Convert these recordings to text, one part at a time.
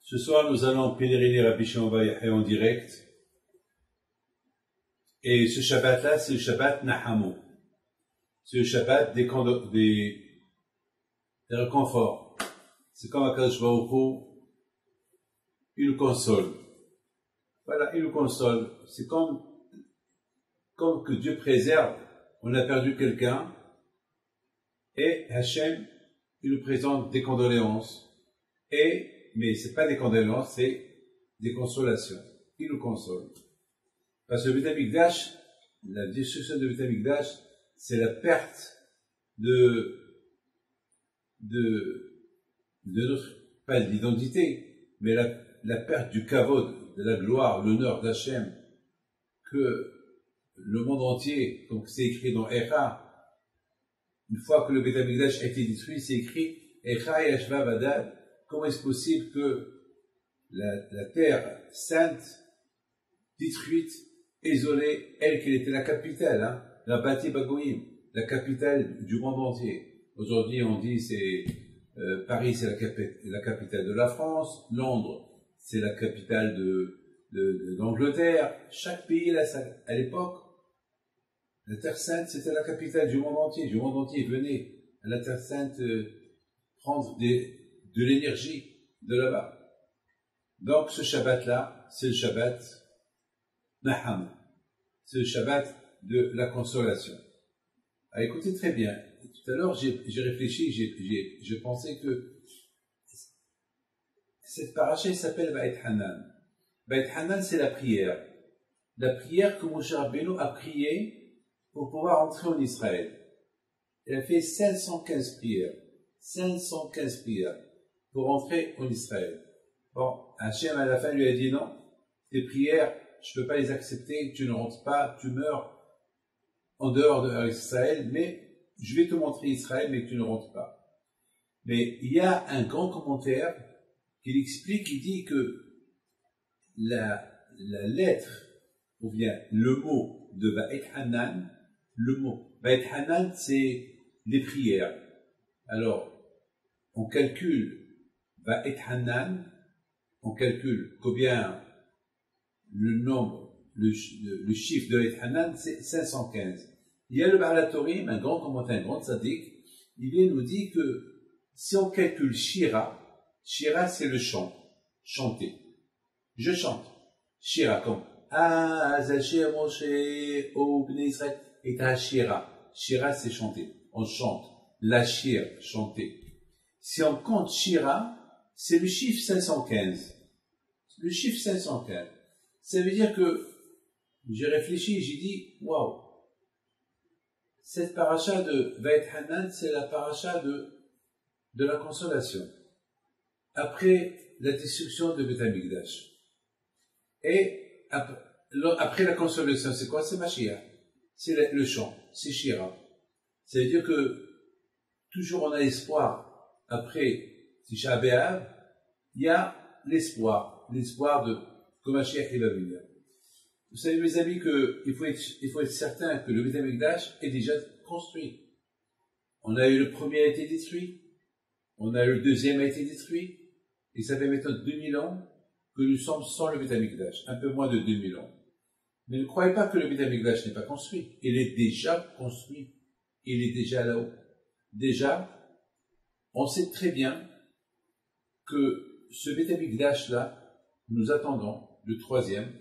Ce soir, nous allons pèleriner à Bishon en direct. Et ce Shabbat-là, c'est le Shabbat Nahamu. C'est le Shabbat des, des, des réconforts. C'est comme Akadosh Baruch il nous console. Voilà, il nous console. C'est comme, comme que Dieu préserve. On a perdu quelqu'un. Et Hachem, il nous présente des condoléances. Et, mais c'est pas des condoléances, c'est des consolations. Il nous console. Parce que le Betamikdash, la destruction de Betamikdash, c'est la perte de, de, de notre, pas d'identité, mais la, la perte du kavod, de la gloire, l'honneur d'Hachem, que le monde entier, donc c'est écrit dans Echa, une fois que le Beth a été détruit, c'est écrit. Comment est-ce possible que la, terre sainte, détruite, isolée, elle qui était la capitale, hein, la Bati Bagoïm, la capitale du monde entier. Aujourd'hui, on dit c'est euh, Paris, c'est la, capi- la capitale de la France, Londres, c'est la capitale de, l'Angleterre. Chaque pays, là, à l'époque, la Terre Sainte, c'était la capitale du monde entier. Du monde entier venait à la Terre Sainte euh, prendre des, de l'énergie de là-bas. Donc ce Shabbat-là, c'est le Shabbat Naham. C'est le Shabbat de la consolation. Ah, écoutez très bien. Tout à l'heure, j'ai réfléchi, j'ai- pensé que cette paracha elle s'appelle Ba'et Hanan. Ba'et Hanan, c'est la prière. La prière que Moshe Rabbeinu a priée pour pouvoir entrer en Israël. Il a fait 515 prières. 515 prières pour entrer en Israël. Bon, Hachem à la fin lui a dit non, tes prières, je ne peux pas les accepter, tu ne rentres pas, tu meurs en dehors de Israël, mais je vais te montrer Israël, mais tu ne rentres pas. Mais il y a un grand commentaire qui l'explique, il dit que la, la lettre, ou bien le mot de Ba'et Hanan, le mot Ba'et Hanan, c'est les prières. Alors, on calcule Ba'et Hanan, on calcule combien le nombre, le, ch- le- le chiffre de Ba'et Hanan, c'est 515. Il y a le Balatorim, un grand commentaire, un grand sadique, il nous dire que si on calcule Shira, Shira c'est le chant, chanter. Je chante. Shira comme Ah, Moshe, O Israël, et à Shira. Shira c'est chanter. On chante. La Shir, chanter. Si on compte Shira, c'est le chiffre 515. Le chiffre 515. Ça veut dire que j'ai réfléchi, j'ai dit, waouh, cette paracha de Beit Hanan, c'est la paracha de, de la consolation. Après la destruction de Beth Amikdash. Et après la consolation, c'est quoi C'est Mashiach? C'est le, chant, c'est Shira. Ça veut dire que toujours on a espoir. Après Tisha B'Av, il y a l'espoir. L'espoir de que Mashiach va. Vous savez, mes amis, que il faut être, il faut être certain que le Beth Amikdash est déjà construit. On a eu le premier a été détruit. On a eu le deuxième a été détruit. Et ça fait maintenant 2000 ans que nous sommes sans le Beth Amikdash. Un peu moins de 2000 ans. Mais ne croyez pas que le Beth Amikdash n'est pas construit. Il est déjà construit. Il est déjà là-haut. Déjà, on sait très bien que ce Beth Amikdash là, nous attendons le troisième.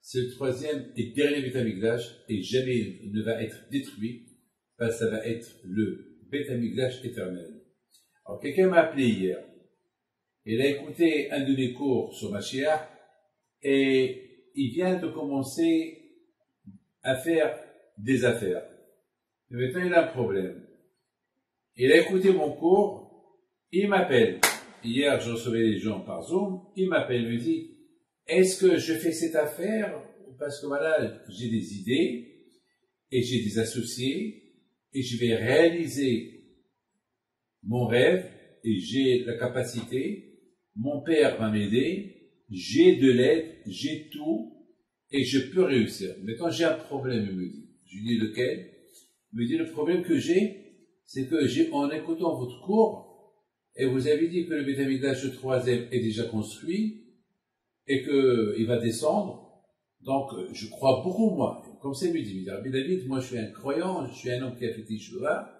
C'est le troisième et dernier Beth Amikdash et jamais il ne va être détruit que ça va être le Beth Amikdash éternel. Alors quelqu'un m'a appelé hier. Il a écouté un de mes cours sur Mashiach et il vient de commencer à faire des affaires. Et maintenant, il a un problème. Il a écouté mon cours, il m'appelle. Hier, je recevais les gens par Zoom, il m'appelle, il me dit, est-ce que je fais cette affaire? Parce que voilà, j'ai des idées et j'ai des associés et je vais réaliser mon rêve et j'ai la capacité, mon père va m'aider, j'ai de l'aide, j'ai tout et je peux réussir. Maintenant, j'ai un problème, il me dit. Je lui dis lequel? Il me dit, le problème que j'ai, c'est que j'ai, en écoutant votre cours, et vous avez dit que le Betamigdash le troisième est déjà construit, et que il va descendre, donc je crois beaucoup, moi. Comme il me dit, David, moi je suis un croyant, je suis un homme qui a fait Teshuvah,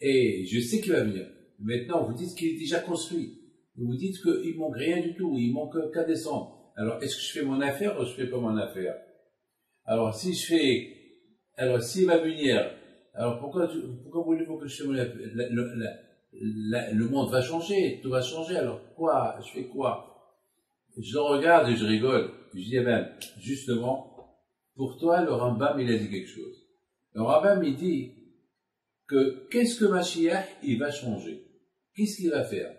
et je sais qu'il va venir. Maintenant, vous dites qu'il est déjà construit. Vous dites qu'il manque rien du tout, il manque qu'à descendre. Alors, est-ce que je fais mon affaire ou je fais pas mon affaire? Alors, si je fais, alors s'il va venir, alors pourquoi, pourquoi voulez-vous que je fais mon affaire? Le, monde va changer, tout va changer. Alors quoi? Je fais quoi? Je regarde et je rigole. Je dis, eh ben, justement, pour toi, le Rambam, il a dit quelque chose. Le Rambam, il dit que qu'est-ce que Mashiach, il va changer? Qu'est-ce qu'il va faire?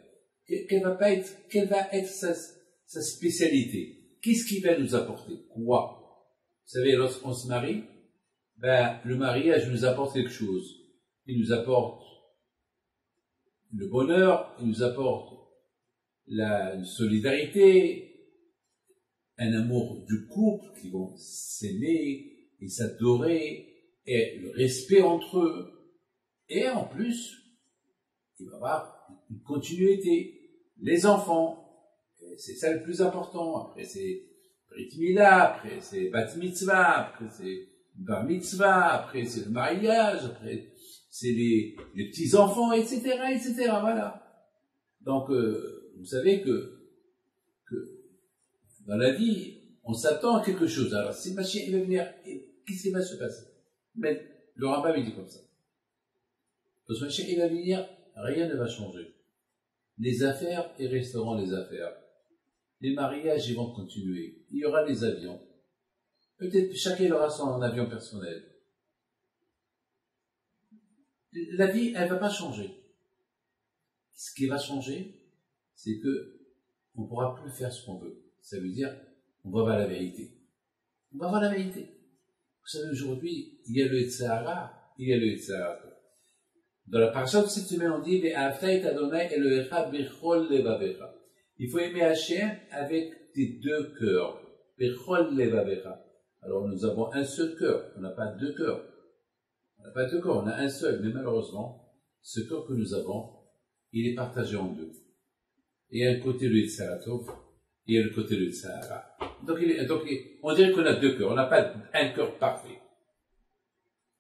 Quelle va, pas être, quelle va être sa, spécialité? Qu'est-ce qu'il va nous apporter? Quoi? Vous savez, lorsqu'on se marie, ben, le mariage nous apporte quelque chose. Il nous apporte le bonheur, il nous apporte la solidarité, un amour du couple qui vont s'aimer et s'adorer, et le respect entre eux. Et en plus, il va y avoir une continuité les enfants. C'est ça le plus important. Après, c'est Brit Mila, après, c'est Bat Mitzvah, après, c'est Bar après, c'est le mariage, après, c'est les, les petits-enfants, etc., etc., voilà. Donc, euh, vous savez que, que dans la vie, on s'attend à quelque chose. Alors, si Machien il va venir, qu'est-ce qui va se passer? Mais le rabbin il dit comme ça. Parce que va venir, rien ne va changer. Les affaires, ils resteront les affaires. Les mariages, ils vont continuer. Il y aura les avions. Peut-être chacun aura son avion personnel. La vie, elle va pas changer. Ce qui va changer, c'est que on pourra plus faire ce qu'on veut. Ça veut dire, on va voir la vérité. On va voir la vérité. Vous savez, aujourd'hui, il y a le Etzahara, il y a le Etzahara. Dans la parasha de cette semaine, on dit Il faut aimer Hachem avec tes deux cœurs. Alors nous avons un seul cœur, on n'a pas deux cœurs. On n'a pas deux cœurs, on a un seul, mais malheureusement, ce cœur que nous avons, il est partagé en deux. Il y a un côté le Tzaratov, et il y a le côté le Tzahara. Donc, donc on dirait qu'on a deux cœurs, on n'a pas un cœur parfait.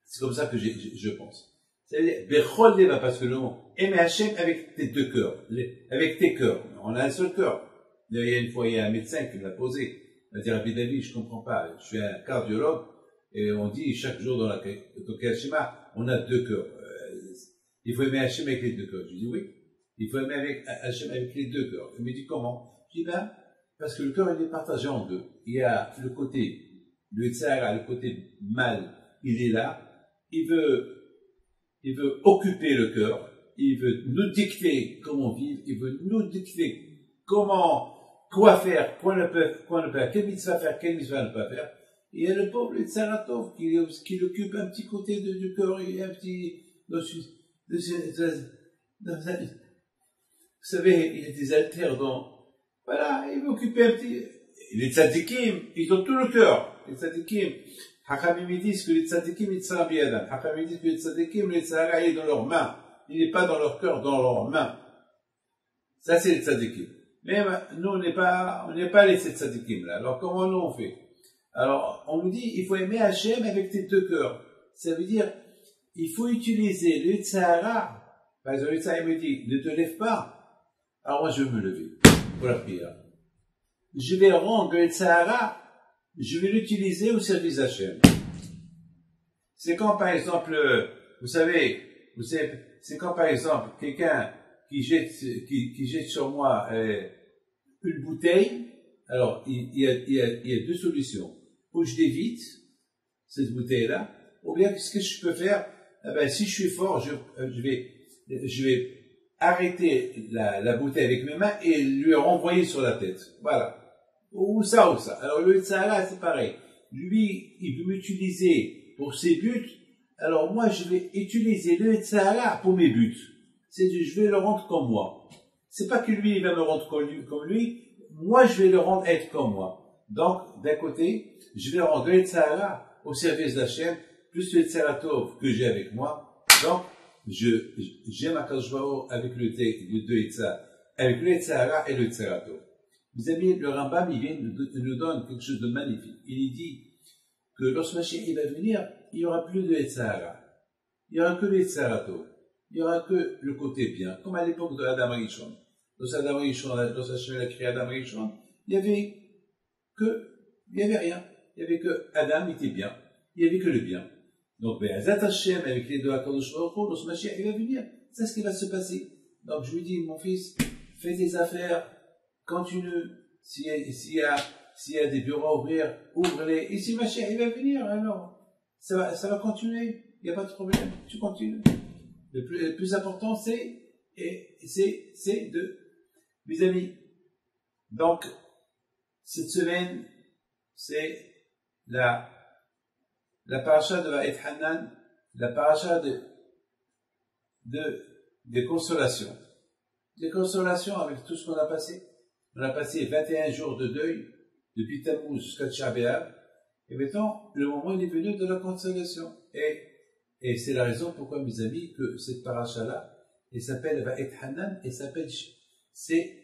C'est comme ça que je pense. C'est-à-dire, parce que le mot aimer Hachem avec tes deux cœurs, avec tes cœurs. On a un seul cœur. Il y a une fois, il y a un médecin qui me l'a posé. Il m'a dit, Rabbi David, je comprends pas. Je suis un cardiologue et on dit chaque jour dans la Shema, on a deux cœurs. Euh, il faut aimer Hachem avec les deux cœurs. Je dis oui. Il faut aimer avec Hachem avec les deux cœurs. Il me dit comment? Je dis ben, parce que le cœur, il est partagé en deux. Il y a le côté, le Tzara, le côté mal, il est là. Il veut il veut occuper le cœur, il veut nous dicter comment vivre, il veut nous dicter comment, quoi faire, quoi ne peut, quoi ne peut, quel mitzvah faire, quel mitzvah ne pas faire. il y a le pauvre Tsaratov qui, qui occupe un petit côté du cœur, il y a un petit, vous savez, il y a des altères dans, voilà, il veut occuper un petit, les tzadikim, ils ont tout le cœur, les tzadikim, Hakamim disent que les tzadikim, ils Hakamim disent que les tzadikim, le tzara est dans leurs mains. Il n'est pas dans leur cœur, dans leurs mains. Ça, c'est les tzadikim. Mais nous, on n'est pas, on n'est pas les tzadikim là. Alors, comment nous on fait? Alors, on nous dit, il faut aimer Hachem avec tes deux cœurs. Ça veut dire, il faut utiliser le tzara. Par exemple, le tzara me dit, ne te lève pas. Alors moi, je vais me lever pour la prière. Je vais rendre le tzara je vais l'utiliser au service d'Hachem. C'est quand, par exemple, vous savez, vous savez, c'est quand, par exemple, quelqu'un qui jette, qui, qui, jette sur moi euh, une bouteille, alors il, il, y a, il, y a, il, y a, deux solutions. Ou je l'évite, cette bouteille-là, ou bien qu'est-ce que je peux faire? Eh ben, Si je suis fort, je, euh, je, vais, je vais arrêter la, la bouteille avec mes mains et lui renvoyer sur la tête. Voilà ou ça ou ça. Alors le Tzahara, c'est pareil. Lui, il veut m'utiliser pour ses buts, alors moi, je vais utiliser le Tzahara pour mes buts. C'est je vais le rendre comme moi. C'est pas que lui, il va me rendre comme lui, moi, je vais le rendre être comme moi. Donc, d'un côté, je vais rendre le Tzahara au service de la chaîne, plus le Tseratov que j'ai avec moi, donc je, j'ai ma avec le, le deux avec le Etzahara et le Tseratov. Mes amis, le Rambam, il, vient, il nous donne quelque chose de magnifique. Il dit que lorsque Mashiach va venir, il n'y aura plus de Etzahara. Il n'y aura que le Tseratov. Il n'y aura que le côté bien, comme à l'époque de Adam Rishon. Lorsque Adam Rishon, lorsque a créé Adam Rishon, il y avait que, il n'y avait rien. Il n'y avait que Adam était bien. Il n'y avait que le bien. Donc, Hashem, avec les deux Akadosh Baruch Hu, lorsque Mashiach, va venir. C'est ce qui va se passer. Donc, je lui dis, mon fils, fais tes affaires, continue. S'il y a, y a, des bureaux à ouvrir, ouvre-les. Et si Mashiach, il va venir, alors, ça va, ça va continuer. Il n'y a pas de problème. Tu continues. Le plus, le plus important, c'est, c'est, c'est de, mes amis. Donc, cette semaine, c'est la, la paracha de Vaït Hanan, la paracha de, de, des consolations. Des consolations avec tout ce qu'on a passé. On a passé 21 jours de deuil, depuis Tammuz jusqu'à Tchabéab. Et maintenant, le moment est venu de la consolation. Et, et c'est la raison pourquoi, mes amis, que cette paracha-là, elle s'appelle Vaït Hanan, et s'appelle, c'est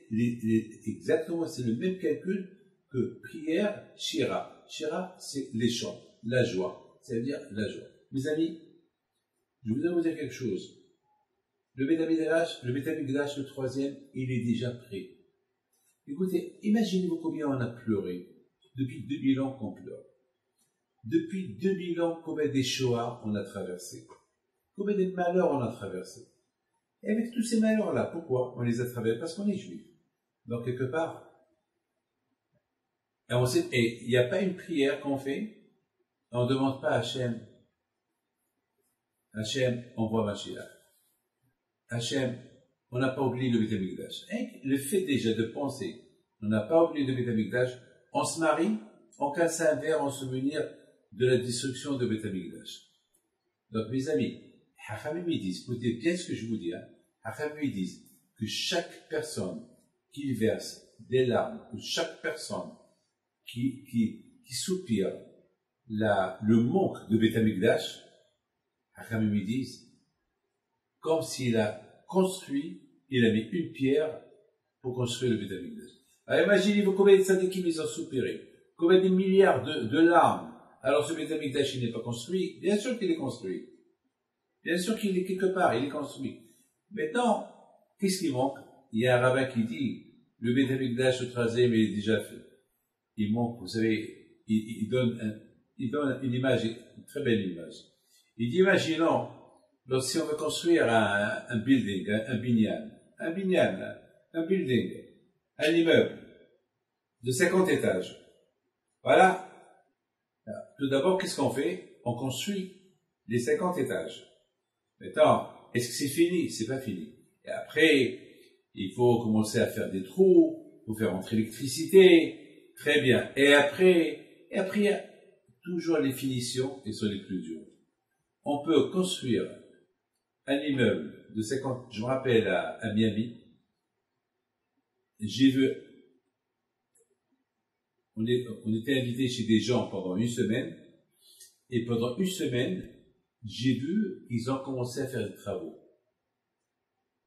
exactement, c'est le même calcul que prière Shira. Shira, c'est les chants, la joie ça veut dire la joie. Mes amis, je voudrais vous dire quelque chose. Le Betamigdash, le le troisième, il est déjà prêt. Écoutez, imaginez-vous combien on a pleuré depuis 2000 ans qu'on pleure. Depuis 2000 ans, combien des Shoah on a traversé. Combien de malheurs on a traversé. Et avec tous ces malheurs-là, pourquoi on les a traversés? Parce qu'on est juif. Donc quelque part. Et il n'y a pas une prière qu'on fait on ne demande pas à Hachem, Hachem, envoie Mashiach. Hachem, on n'a pas oublié le Betamikdash. Le fait déjà de penser, on n'a pas oublié le Betamikdash, on se marie, on casse un verre en souvenir de la destruction de Betamikdash. Donc, mes amis, Hachamim disent, écoutez bien ce que je vous dis, hein, Hachamim disent que chaque personne qui verse des larmes, ou chaque personne qui, qui, qui soupire, la, le manque de Betamikdash, Hachamim comme s'il a construit, il a mis une pierre pour construire le Betamikdash. Alors imaginez-vous combien de tzadikim ils ont soupiré, combien de milliards de, larmes. Alors ce Betamikdash, il n'est pas construit, bien sûr qu'il est construit. Bien sûr qu'il est quelque part, il est construit. Maintenant, qu'est-ce qui manque? Il y a un rabbin qui dit, le Betamikdash, le troisième, il est déjà fait. Il manque, vous savez, il, donne une image, une très belle image. Il dit, imaginons, si on veut construire un, building, un, un un binyan, un building, un immeuble de 50 étages. Voilà. Tout d'abord, qu'est-ce qu'on fait? On construit les 50 étages. Maintenant, est-ce que c'est fini? C'est pas fini. Et après, il faut commencer à faire des trous, il faut faire entrer l'électricité. Très bien. Et après, et après, toujours les finitions et sont les plus dures. On peut construire un immeuble de 50, je me rappelle à, Miami, j'ai vu, on, on était invité chez des gens pendant une semaine, et pendant une semaine, j'ai vu qu'ils ont commencé à faire des travaux.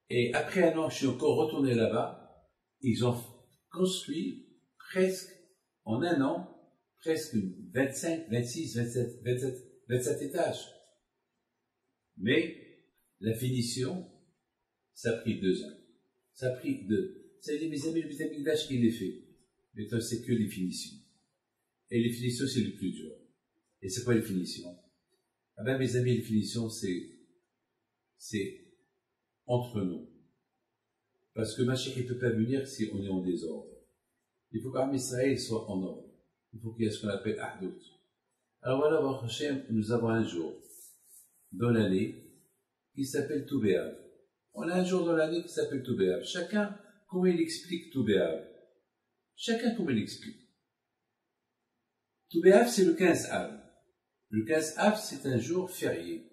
Et après un an, je suis encore retourné là-bas, ils ont construit presque en un an presque 25, 26, 27, 27, 27 étages. Mais la finition, ça a pris deux ans. Ça a pris deux. Ça veut dire, mes amis, le vitamine qui est fait. Mais c'est que les finitions. Et les finitions, c'est le plus dur. Et c'est quoi les finitions Ah ben, mes amis, les finitions, c'est, c'est entre nous. Parce que ma chérie ne peut pas venir si on est en désordre. Il faut qu'Arm Israël soit en ordre il faut qu'il y ait ce qu'on appelle Ahdout. Alors voilà, Baruch nous avons un jour dans l'année qui s'appelle Toubéav. On a un jour dans l'année qui s'appelle Toubéav. Chacun, comment il explique Toubéav Chacun, comment il explique? Toubéav, c'est le 15 Av. Le 15 Av, c'est un jour férié.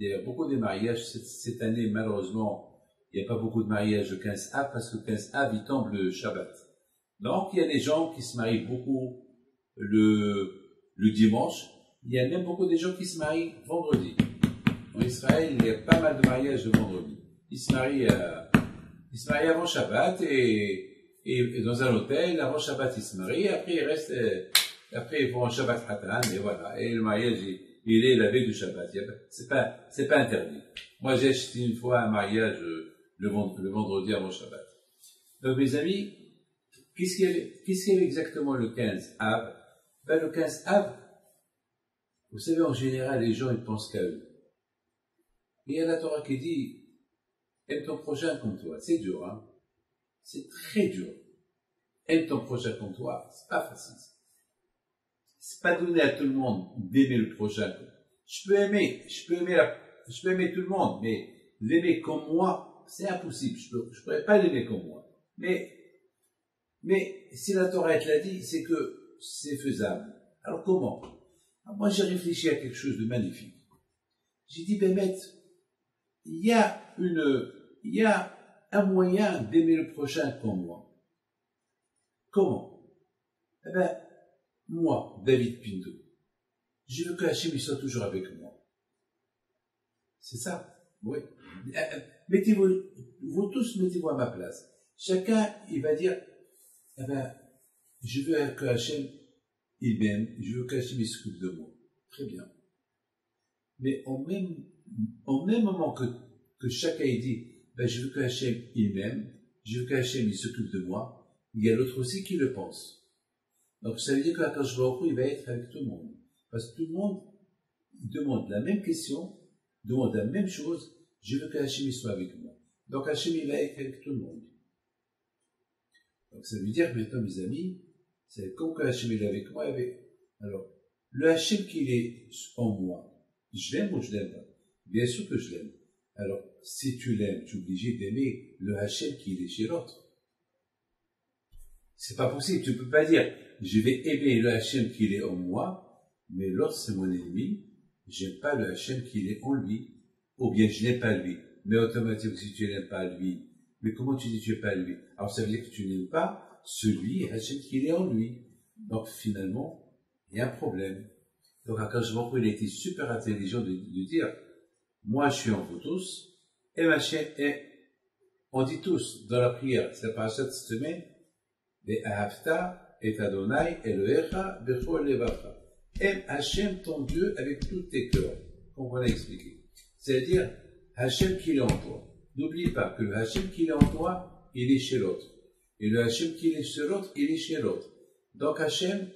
A beaucoup de mariages cette, année, malheureusement, il n'y a pas beaucoup de mariages le 15 Av parce que le 15 Av, il tombe le Shabbat. Donc, il y a des gens qui se marient beaucoup le, le dimanche, Il y a même beaucoup de gens qui se marient vendredi. En Israël, il y a pas mal de mariages le vendredi. Ils se marient, euh, ils se marient avant Shabbat et, et, dans un hôtel, avant Shabbat, ils se marient, après ils restent, euh, après ils font un Shabbat Hatan, et voilà. Et le mariage, il, est la veille du Shabbat. C'est pas, c'est pas interdit. Moi, j'ai acheté une fois un mariage euh, le, vendredi avant Shabbat. Donc, mes amis, qu'est-ce qu'il y avait, qu'est-ce exactement le 15 Av? Ben, le 15 Av, vous savez, en général, les gens, ils pensent qu'à eux. Il y a la Torah qui dit, aime ton prochain comme toi. C'est dur, hein. C'est très dur. Aime ton prochain comme toi. C'est pas facile. C'est pas donné à tout le monde d'aimer le prochain. Je peux aimer, je peux aimer je peux aimer tout le monde, mais l'aimer comme moi, c'est impossible. Je je pourrais pas l'aimer comme moi. Mais, mais si la Torah te l'a dit, c'est que c'est faisable. Alors comment? moi, j'ai réfléchi à quelque chose de magnifique. J'ai dit, ben, il y a une, il y a un moyen d'aimer le prochain comme moi. Comment? Eh ben, moi, David Pinto, je veux que Hachem soit toujours avec moi. C'est ça, oui. Euh, euh, mettez-vous, vous tous mettez-vous à ma place. Chacun, il va dire, eh ben, je veux que Hachem, il m'aime, je veux que s'occupe de moi. Très bien. Mais au même, au même moment que, que chacun dit, ben, je veux que Hachem, il m'aime, je veux que Hachem, il s'occupe de moi, il y a l'autre aussi qui le pense. Donc, ça veut dire que vais il va être avec tout le monde. Parce que tout le monde demande la même question, demande la même chose, je veux que Hachem, soit avec moi. Donc, Hachem, il va être avec tout le monde. Donc, ça veut dire maintenant, mes amis, c'est comme que Hachem, est avec moi, alors, le Hachem qu'il est en moi, je l'aime ou je l'aime pas? Bien sûr que je l'aime. Alors, si tu l'aimes, tu es obligé d'aimer le Hachem qui est chez l'autre. C'est pas possible. Tu peux pas dire, je vais aimer le Hachem qui est en moi, mais l'autre c'est mon ennemi. J'aime pas le Hachem qui est en lui. Ou bien je n'aime pas lui. Mais automatiquement, si tu n'aimes pas lui, mais comment tu dis tu n'aimes pas lui? Alors ça veut dire que tu n'aimes pas celui, Hachem qui est en lui. Donc finalement, il y a un problème. Donc, quand je il a été super intelligent de dire, moi, je suis en vous tous, et ma est, on dit tous dans la prière, c'est pas cette semaine, et Ahavta et Adonai Elohecha Bechol Levacha. Aime Hachem ton Dieu avec tous tes cœurs, comme on expliqué. C'est-à-dire, Hachem qui est en toi. N'oublie pas que le Hachem qui est en toi, il est chez l'autre. Et le Hachem qui est chez l'autre, il est chez l'autre. Donc Hachem,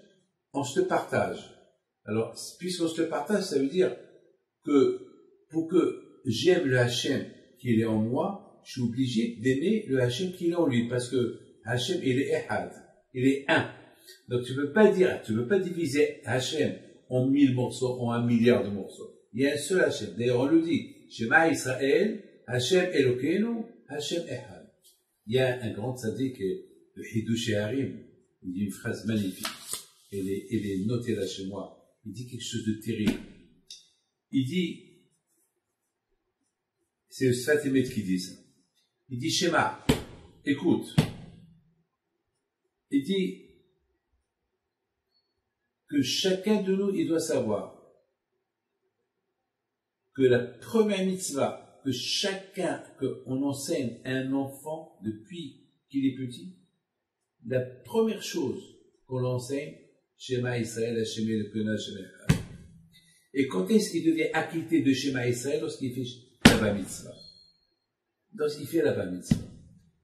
on se partage. Alors, puisqu'on se partage, ça veut dire que pour que j'aime le Hachem qui est en moi, je suis obligé d'aimer le Hachem qui est en lui, parce que Hachem, il est ehad, il est un. Donc tu peux pas dire, tu peux pas diviser Hachem en mille morceaux, en un milliard de morceaux. Il y a un seul Hachem. D'ailleurs, on le dit, Shema Israël, Hachem Elokeinu, Hachem ehad. Il y a un grand sadique, le Hidush Harim, il dit une phrase magnifique. Elle est, elle est notée là chez moi. Il dit quelque chose de terrible. Il dit, c'est le Sfatémet qui dit ça. Il dit schéma, écoute. Il dit que chacun de nous, il doit savoir que la première mitzvah que chacun, qu'on enseigne à un enfant depuis qu'il est petit, la première chose qu'on l'enseigne, Shema Israël, Hachem le Shema Et quand est-ce qu'il devient acquitté de Shema Israël lorsqu'il fait la mitzvah. Lorsqu'il fait la mitzvah.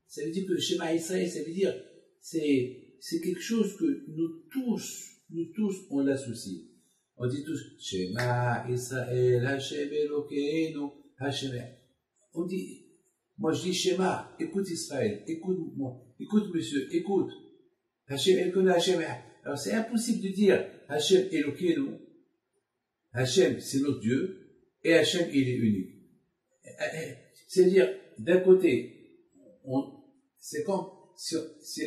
Ça veut dire que le schéma Israël, ça veut dire, c'est, c'est quelque chose que nous tous, nous tous, on l'associe. On dit tous, Shema Israël, Hashem Elokeinu, Hashem. On dit, moi je dis Shema, écoute Israël, écoute moi, écoute monsieur, écoute. Hashem Elokeinu, Hashem. Alors c'est impossible de dire Hashem Elokeinu. Hashem, c'est notre Dieu, et Hashem, il est unique. C'est-à-dire, d'un côté, c'est comme si,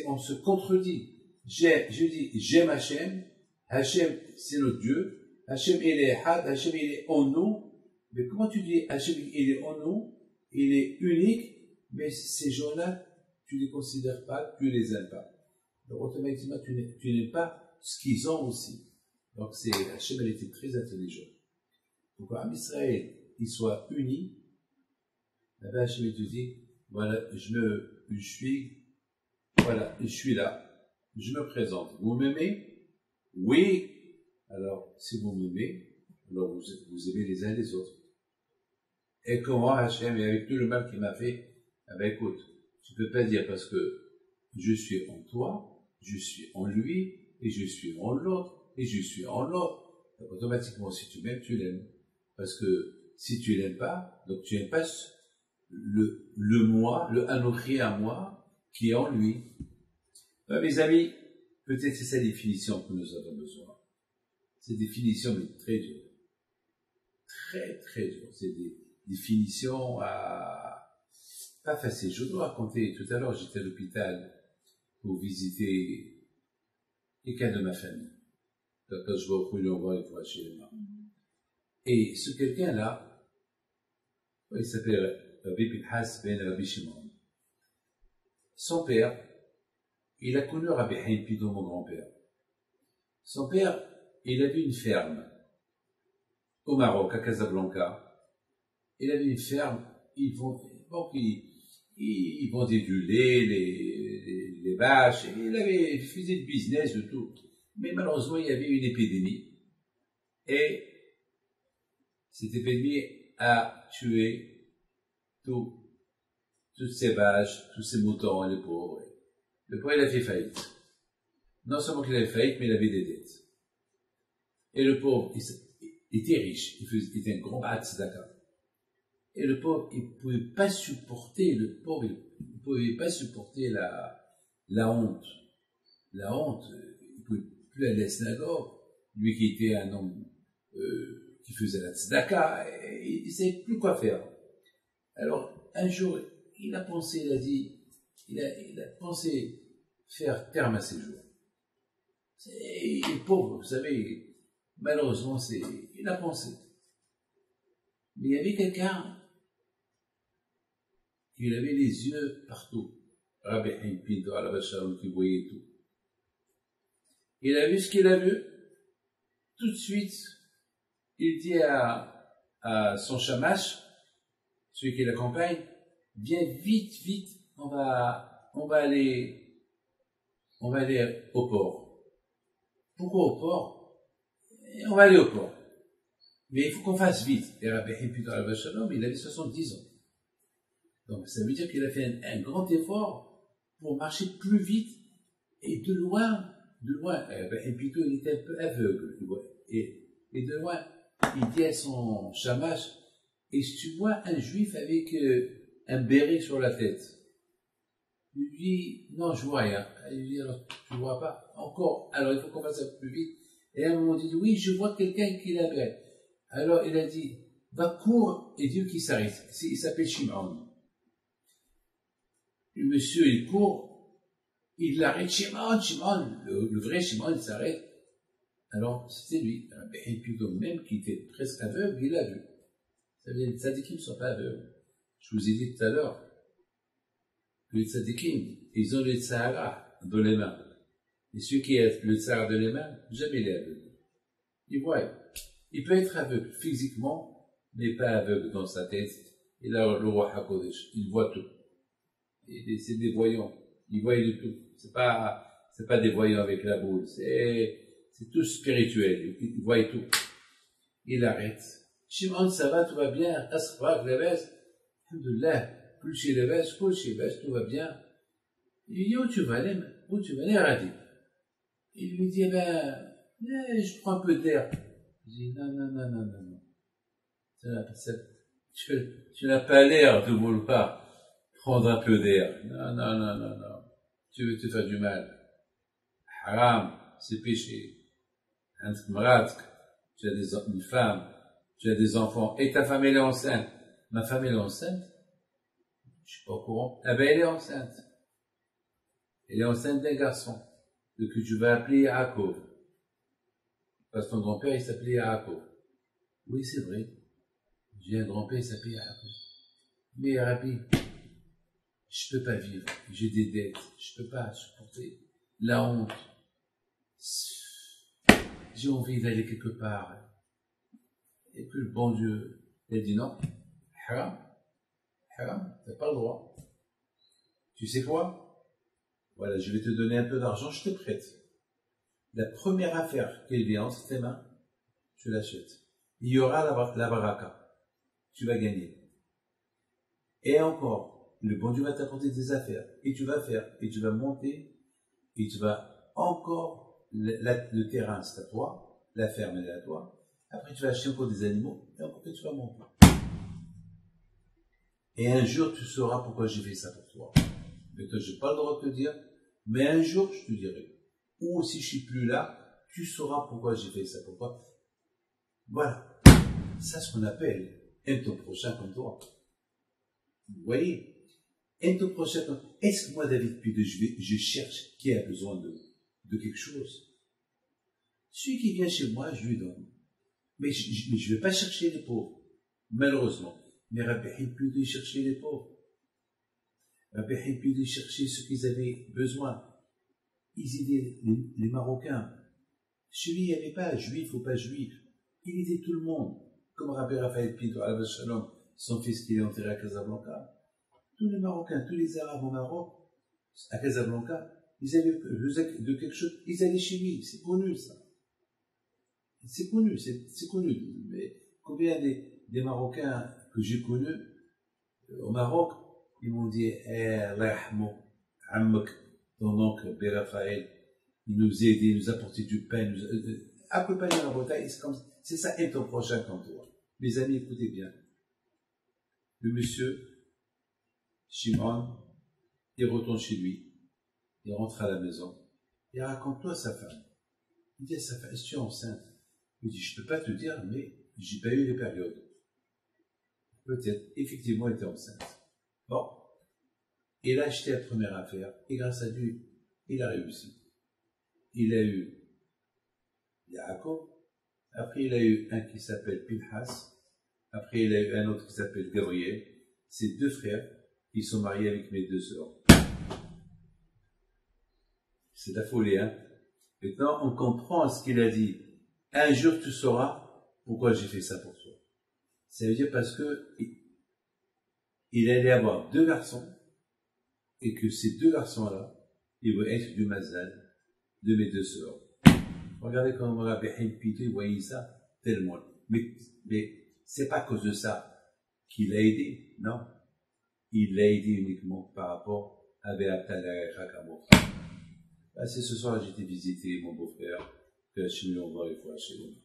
on se contredit. je dis, j'aime Hachem, Hachem, c'est notre Dieu, Hachem, il est Had, Hachem, il est en nous, mais comment tu dis Hachem, il est en nous, il est unique, mais ces gens-là, tu ne les considères pas, tu ne les aimes pas. Donc, automatiquement, tu n'aimes pas ce qu'ils ont aussi. Donc c'est, Hachem, elle était très intelligente. Pour qu'Am Israël, il soit uni, Hachem, te dit, voilà, je me, je suis, voilà, je suis là, je me présente. Vous m'aimez? Oui. Alors, si vous m'aimez, alors vous, vous aimez les uns les autres. Et comment Hachem, et avec tout le mal qu'il m'a fait, ah ben écoute, tu peux pas dire parce que je suis en toi, je suis en lui, et je suis en l'autre, et je suis en l'autre. Automatiquement, si tu m'aimes, tu l'aimes. Parce que si tu l'aimes pas, donc tu n'aimes pas le, le moi, le anochi à moi, qui est en lui. Ben, mes amis, peut-être c'est sa définition que nous avons besoin. Cette définition est très dure. Très, très dure. C'est des définitions à, pas facile. Je vous raconter, tout à l'heure, j'étais à l'hôpital pour visiter quelqu'un de ma famille. Quand je vais au on voit une fois chez mains. Et ce quelqu'un-là, il s'appelle Ben. Son père, il a connu Rabbi Haïm Pido, mon grand-père. Son père, il avait une ferme au Maroc, à Casablanca. Il avait une ferme, il, vendait du lait, les, vaches, il avait, faisait du business de tout. Mais malheureusement, il y avait une épidémie. Et cette épidémie a tué tout, toutes ces vaches, tous ces moutons, les pauvres. Le pauvre, il a fait faillite. Non seulement qu'il avait faillite, mais il avait des dettes. Et le pauvre, il, était riche, il, faisait, il était un grand d'accord. Et le pauvre, il ne pouvait pas supporter, le pauvre, il pouvait pas supporter la, honte. La honte, il ne pouvait plus aller à la. Lui qui était un homme euh, qui faisait la tzedaka, il ne savait plus quoi faire. Alors, un jour, il a pensé, il a dit, il a, pensé faire terme à ses jours. Il est pauvre, vous savez, malheureusement, c'est, il a pensé. Mais il y avait quelqu'un il avait les yeux partout. Rabbi Pinto, la qui voyait tout. Il a vu ce qu'il a vu. Tout de suite, il dit à, à son chamash, celui qui l'accompagne, viens vite, vite, on va, on va aller, on va aller au port. Pourquoi au port? On va aller au port. Mais il faut qu'on fasse vite. Et Rabbi à la il avait 70 ans. Donc ça veut dire qu'il a fait un, grand effort pour marcher plus vite et de loin, de loin, plutôt ben, il était un peu aveugle, et, et de loin, il dit à son chamache, et si tu vois un juif avec euh, un béret sur la tête, il lui dit, non, je vois rien. Il lui dit, alors, tu vois pas? Encore. Alors, il faut qu'on fasse peu plus vite. Et à un moment, il dit, oui, je vois quelqu'un qui l'a Alors, il a dit, va cours et Dieu qui s'arrête. Il s'appelle Shimon. Le monsieur, il court, il l'arrête, Shimon, Shimon, le, vrai Shimon, il s'arrête. Alors, c'était lui. Et puis, même qui était presque aveugle, il a vu. Les tzadikim ne sont pas aveugles. Je vous ai dit tout à l'heure que les tzadikim, ils ont le tsahara dans les mains. Et celui qui a le tsahara dans les mains, jamais il est aveugle. Il voit. Il peut être aveugle physiquement, mais pas aveugle dans sa tête. Il a le roi HaKodesh. Il voit tout c'est des voyants. Ils voient de tout. C'est pas, c'est pas des voyants avec la boule. C'est, c'est tout spirituel. Ils voient tout. Il arrête. Shimon, ça va, tout va bien. Asraf, leves. Alhamdulillah. Plus chez leves, plus chez leves, tout va bien. Il dit, où tu vas aller, où tu vas aller, Radib? Il lui dit, eh ben, eh, je prends un peu d'air. Il dit, non, non, non, non, non, non. Tu n'as pas l'air de vouloir prendre un peu d'air. Non, non, non, non, non. Tu veux te faire du mal. Haram, c'est péché. Tu as des, une femme, tu as des enfants, et ta femme elle est enceinte. Ma femme elle est enceinte. Je suis pas au courant. Ah ben elle est enceinte. Elle est enceinte d'un garçon, que tu vas appeler Yaakov. Parce que ton grand-père il s'appelait Yaakov. Oui, c'est vrai. J'ai un grand-père, il s'appelait Yaakov. Mais Rabbi, je peux pas vivre, j'ai des dettes, je peux pas supporter la honte. j'ai envie d'aller quelque part. Et puis le bon Dieu, a dit non, haram, haram, t'as pas le droit. Tu sais quoi? Voilà, je vais te donner un peu d'argent, je te prête. La première affaire qui vient entre tes mains, tu l'achètes. Il y aura la, la baraka. Tu vas gagner. Et encore, le bon Dieu va t'apporter des affaires. Et tu vas faire. Et tu vas monter. Et tu vas encore, le, terrain c'est à toi. La ferme elle est à toi. Après tu vas acheter encore des animaux. Et encore tu vas monter. Et un jour tu sauras pourquoi j'ai fait ça pour toi. Mais que j'ai pas le droit de te dire. Mais un jour je te dirai. Ou si je suis plus là, tu sauras pourquoi j'ai fait ça. Pourquoi Voilà. Ça, ce qu'on appelle aime ton prochain comme toi. Vous voyez? Aime ton prochain comme Est-ce que moi, David puis je, vais, je cherche qui a besoin de, de quelque chose? Celui qui vient chez moi, je lui donne. Mais je ne vais pas chercher les pauvres, malheureusement. Mais Rabbi plutôt chercher les pauvres. Rabbi plutôt chercher ce qu'ils avaient besoin. Ils aidaient les, Marocains. Chez lui, il n'y avait pas juif ou pas juif. Il aidait tout le monde. Comme Rabbi Raphaël Pinto, Shalom, son fils qui est enterré à Casablanca. Tous les Marocains, tous les Arabes au Maroc, à Casablanca, ils avaient de quelque chose, ils allaient chez lui. C'est connu, ça. C'est connu, c'est connu. Mais combien des, des Marocains que j'ai connus euh, au Maroc, ils m'ont dit, eh, Ammak, ton oncle, Raphaël, il nous a aidés, il nous a apporté du pain, nous a, accompagné la Bretagne, c'est ça, et ton prochain comme. Mes amis, écoutez bien. Le monsieur, Shimon, il retourne chez lui, il rentre à la maison, il raconte-toi sa femme. Il dit à sa femme, est-ce que tu es enceinte? Il dit, je peux pas te dire, mais j'ai pas eu les périodes. Peut-être, effectivement, elle était enceinte. Bon. Il a acheté la première affaire, et grâce à Dieu, il a réussi. Il a eu Yaakov, après il a eu un qui s'appelle Pinhas, après, il a eu un autre qui s'appelle Gabriel. C'est deux frères qui sont mariés avec mes deux sœurs. C'est folie, hein Maintenant, on comprend ce qu'il a dit. Un jour, tu sauras pourquoi j'ai fait ça pour toi. Ça veut dire parce que il allait avoir deux garçons et que ces deux garçons-là, ils vont être du mazal de mes deux sœurs. Regardez comment Rabbi Pito voyait ça tellement. Mais, mais c'est pas à cause de ça qu'il a aidé, non. Il l'a aidé uniquement par rapport à Béatala et. Ah, c'est ce soir, été visiter mon beau-frère, que envoie les fois chez nous.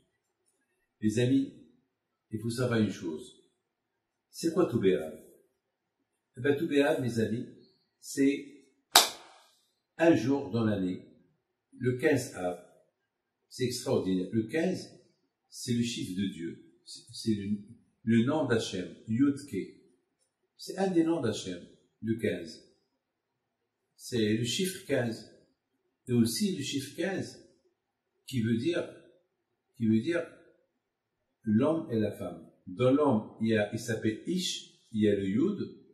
Les amis, il faut savoir une chose. C'est quoi tout Béab Eh bien, tout mes amis, c'est un jour dans l'année, le 15 av. C'est extraordinaire. Le 15, c'est le chiffre de Dieu c'est le, nom d'Hachem, Yudke. C'est un des noms d'Hachem, le 15. C'est le chiffre 15. Et aussi le chiffre 15 qui veut dire, qui veut dire l'homme et la femme. Dans l'homme, il, y a, il s'appelle Ish, il y a le Yud,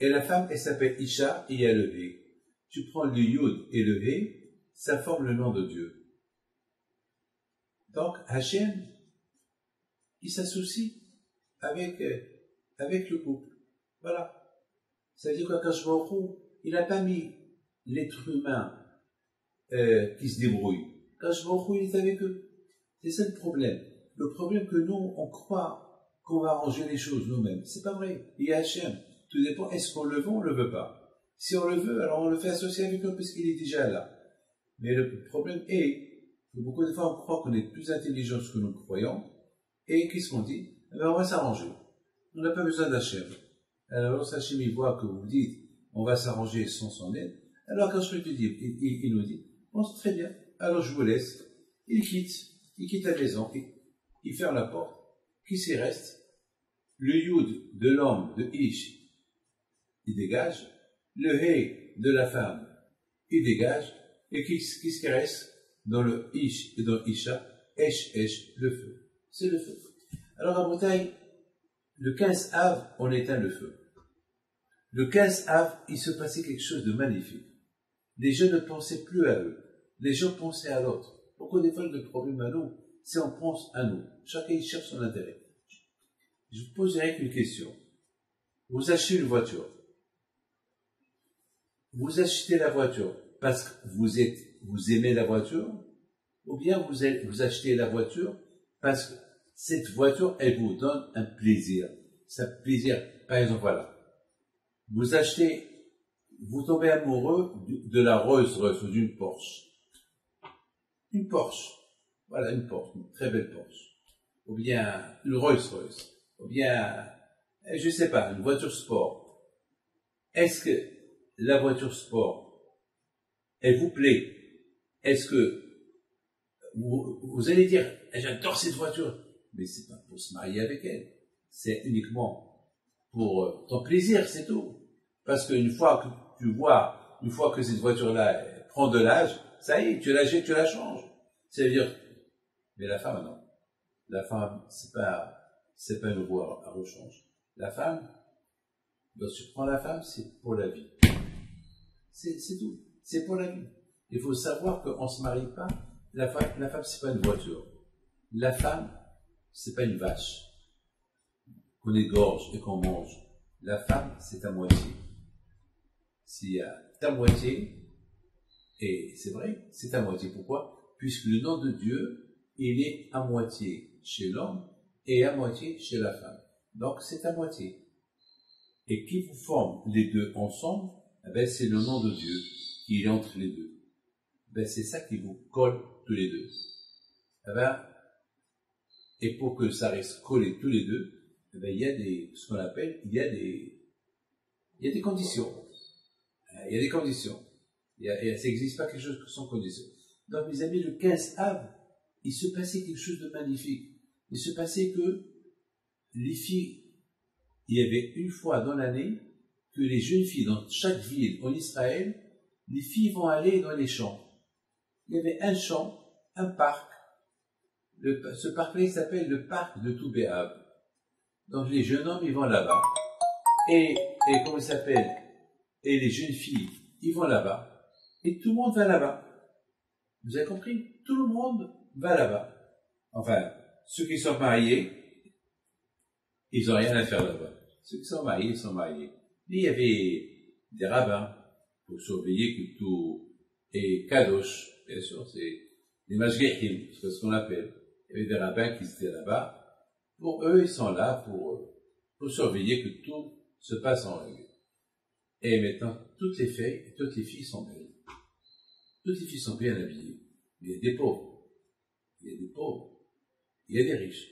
et la femme, elle s'appelle Isha, il y a le He. Tu prends le Yud et le He, ça forme le nom de Dieu. Donc, Hachem, il s'associe avec, euh, avec le couple. Voilà. Ça veut dire qu'Akashbaruch, il n'a pas mis l'être humain euh, qui se débrouille. Il est avec eux. C'est ça le problème. Le problème que nous, on croit qu'on va arranger les choses nous-mêmes. C'est pas vrai. Il y a Hachem. Tout dépend, est-ce qu'on le veut ou on le veut pas. Si on le veut, alors on le fait associer avec nous puisqu'il est déjà là. Mais le problème est que beaucoup de fois on croit qu'on est plus intelligent que nous croyons, et qu'est-ce qu'on dit? Eh ben, On va s'arranger. On n'a pas besoin d'Hachem. Alors, Hachem, il voit que vous dites, on va s'arranger sans son aide. Alors, quand je te dis, il, il, nous dit, c'est très bien. Alors, je vous laisse. Il quitte. Il quitte la maison. Il, ferme la porte. Qui s'y reste? Le Yud de l'homme, de Ish, il dégage. Le He de la femme, il dégage. Et qui, qui se reste? Dans le Ish et dans Isha Esh, Esh, le feu c'est le feu. Alors à Bretagne, le 15 av, on éteint le feu. Le 15 av, il se passait quelque chose de magnifique. Les gens ne pensaient plus à eux. Les gens pensaient à l'autre. Pourquoi des fois le problème à nous, c'est on pense à nous. Chacun cherche son intérêt. Je vous poserai une question. Vous achetez une voiture. Vous achetez la voiture parce que vous aimez la voiture, ou bien vous, achetez la voiture parce que cette voiture, elle vous donne un plaisir. Ça plaisir. Par exemple, voilà. Vous achetez, vous tombez amoureux de la Rolls Royce ou d'une Porsche. Une Porsche. Voilà, une Porsche, une très belle Porsche. Ou bien une Rolls Royce. Ou bien, je sais pas, une voiture sport. Est-ce que la voiture sport, elle vous plaît? Est-ce que vous, vous, allez dire, eh, j'adore cette voiture, mais c'est pas pour se marier avec elle. C'est uniquement pour euh, ton plaisir, c'est tout. Parce qu'une fois que tu vois, une fois que cette voiture-là prend de l'âge, ça y est, tu la tu la changes. C'est-à-dire, mais la femme, non. La femme, c'est pas, c'est pas nouveau à, à rechange. La femme, quand tu prends la femme, c'est pour la vie. C'est, tout. C'est pour la vie. Il faut savoir qu'on se marie pas. La femme, la femme, c'est pas une voiture. La femme, c'est pas une vache qu'on égorge et qu'on mange. La femme, c'est à moitié. S'il y a ta moitié, et c'est vrai, c'est à moitié. Pourquoi? Puisque le nom de Dieu, il est à moitié chez l'homme et à moitié chez la femme. Donc c'est à moitié. Et qui vous forme les deux ensemble, eh ben, c'est le nom de Dieu qui est entre les deux. Eh ben, c'est ça qui vous colle tous les deux. Eh ben, et pour que ça reste collé tous les deux, ben, il y a des, ce qu'on appelle, il y a des, il y a des conditions. Il y a des conditions. A, ça n'existe pas quelque chose sans conditions. Donc, mes amis, le 15 av, il se passait quelque chose de magnifique. Il se passait que les filles, il y avait une fois dans l'année que les jeunes filles dans chaque ville en Israël, les filles vont aller dans les champs. Il y avait un champ, un parc. ce parc-là, s'appelle le parc de Toubéab. Donc les jeunes hommes, ils vont là-bas. Et, et comment il s'appelle? Et les jeunes filles, ils vont là-bas. Et tout le monde va là-bas. Vous avez compris? Tout le monde va là-bas. Enfin, ceux qui sont mariés, ils n'ont rien à faire là-bas. Ceux qui sont mariés, ils sont mariés. Mais il y avait des rabbins pour surveiller que tout est kadosh, bien sûr, c'est les majgehim, c'est ce qu'on appelle. Il y avait des rabbins qui étaient là-bas pour eux, ils sont là pour, pour surveiller que tout se passe en règle. Et maintenant, toutes les filles, toutes les filles sont belles. Toutes les filles sont bien habillées. Il y a des pauvres. Il y a des pauvres. Il y a des riches.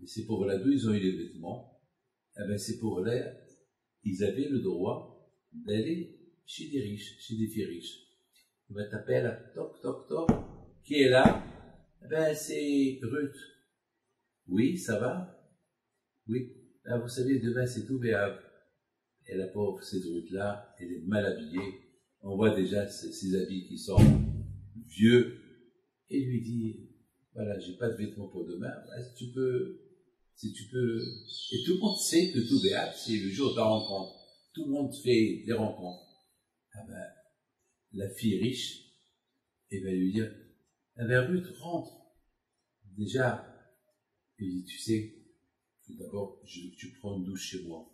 Et ces pauvres-là, d'où ils ont eu les vêtements? Eh bien, ces pauvres-là, ils avaient le droit d'aller chez des riches, chez des filles riches. On va taper là, toc, toc, toc. Qui est là? Eh ben, c'est Ruth. Oui, ça va? Oui. Vous savez, demain, c'est tout béable. Et la pauvre, cette route-là, elle est mal habillée. On voit déjà ses, habits qui sont vieux. Et lui dit, voilà, j'ai pas de vêtements pour demain. Si tu peux, si tu peux. Et tout le monde sait que tout béable, c'est le jour de la rencontre. Tout le monde fait des rencontres. Ah ben, la fille riche, elle va lui dire, ah ben, rentre. Déjà, il dit, tu sais, d'abord, je veux que tu prends une douche chez moi.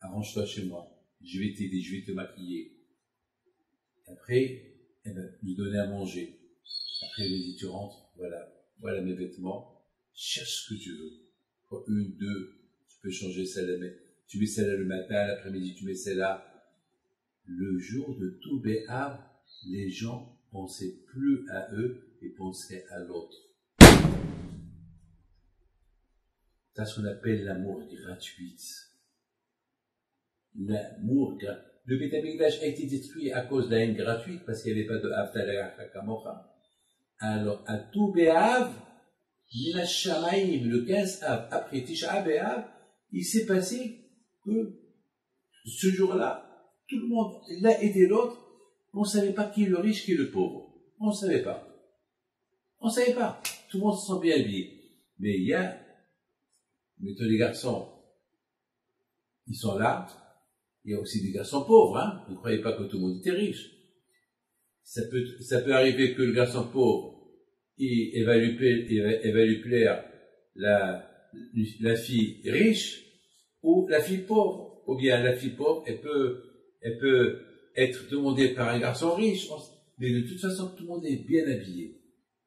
Arrange-toi chez moi. Je vais t'aider, je vais te maquiller. Après, elle va lui donner à manger. Après, elle dit, tu rentres, voilà, voilà mes vêtements. Cherche ce que tu veux. Une, deux, tu peux changer celle-là. Tu mets celle-là le matin, l'après-midi, tu mets celle-là. Le jour de tout Béab, les gens pensaient plus à eux et pensaient à l'autre. C'est ce qu'on appelle l'amour gratuit. L'amour gratuit. Le Betamikdash a été détruit à cause de la haine gratuite, parce qu'il n'y avait pas de Avtalaya Kamocha. Alors, à tout Be'av, le 15 Av, après Tisha Be'av, il s'est passé que ce jour-là, tout le monde, l'un et l'autre, on ne savait pas qui est le riche, qui est le pauvre. On ne savait pas. On ne savait pas. Tout le monde se sent bien habillé. Mais il y a mais tous les garçons, ils sont là. Il y a aussi des garçons pauvres, hein. Ne croyez pas que tout le monde était riche. Ça peut, ça peut arriver que le garçon pauvre, il, lui plaire, il va, plaire la, la fille riche ou la fille pauvre. Ou bien la fille pauvre, elle peut, elle peut être demandée par un garçon riche, mais de toute façon, tout le monde est bien habillé.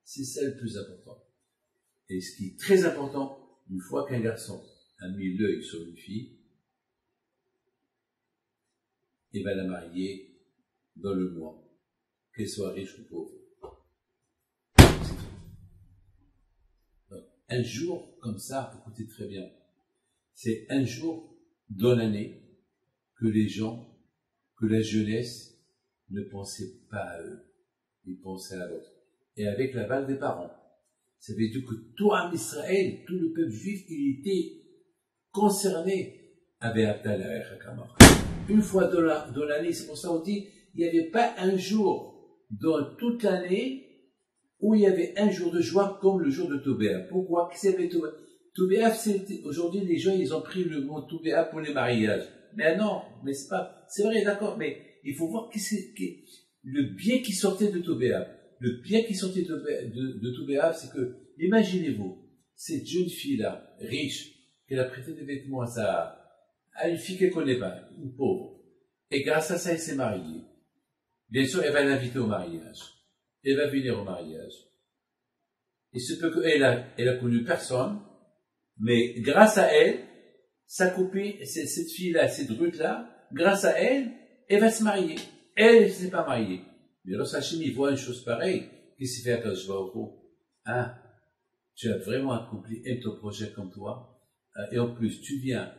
C'est ça le plus important. Et ce qui est très important, une fois qu'un garçon a mis l'œil sur une fille, il va la marier dans le mois, qu'elle soit riche ou pauvre. un jour comme ça, écoutez très bien, c'est un jour dans l'année que les gens, que la jeunesse ne pensait pas à eux, ils pensaient à l'autre. Et avec la balle des parents. Ça veut dire que tout en Israël, tout le peuple juif, il était concerné avec Abdallah et Une fois dans l'année, c'est pour ça qu'on dit, il n'y avait pas un jour dans toute l'année où il y avait un jour de joie comme le jour de Tobéa. Pourquoi? Tobéa, aujourd'hui les gens ils ont pris le mot Tobéa pour les mariages. Mais non, mais c'est pas, c'est vrai, d'accord, mais il faut voir qu'est-ce le bien qui sortait de Tobéa. Le bien qui sortait de, de, c'est que, imaginez-vous, cette jeune fille-là, riche, qu'elle a prêté des vêtements à sa, à une fille qu'elle connaît pas, une pauvre. Et grâce à ça, elle s'est mariée. Bien sûr, elle va l'inviter au mariage elle va venir au mariage. Il se peut qu'elle a, elle a connu personne, mais grâce à elle, sa copine, cette fille-là, cette brute-là, grâce à elle, elle va se marier. Elle ne s'est pas mariée. Mais lorsque Hachem, il voit une chose pareille, qu'est-ce fait à Kajvaoko Hein? Tu as vraiment accompli un ton projet comme toi, euh, et en plus, tu viens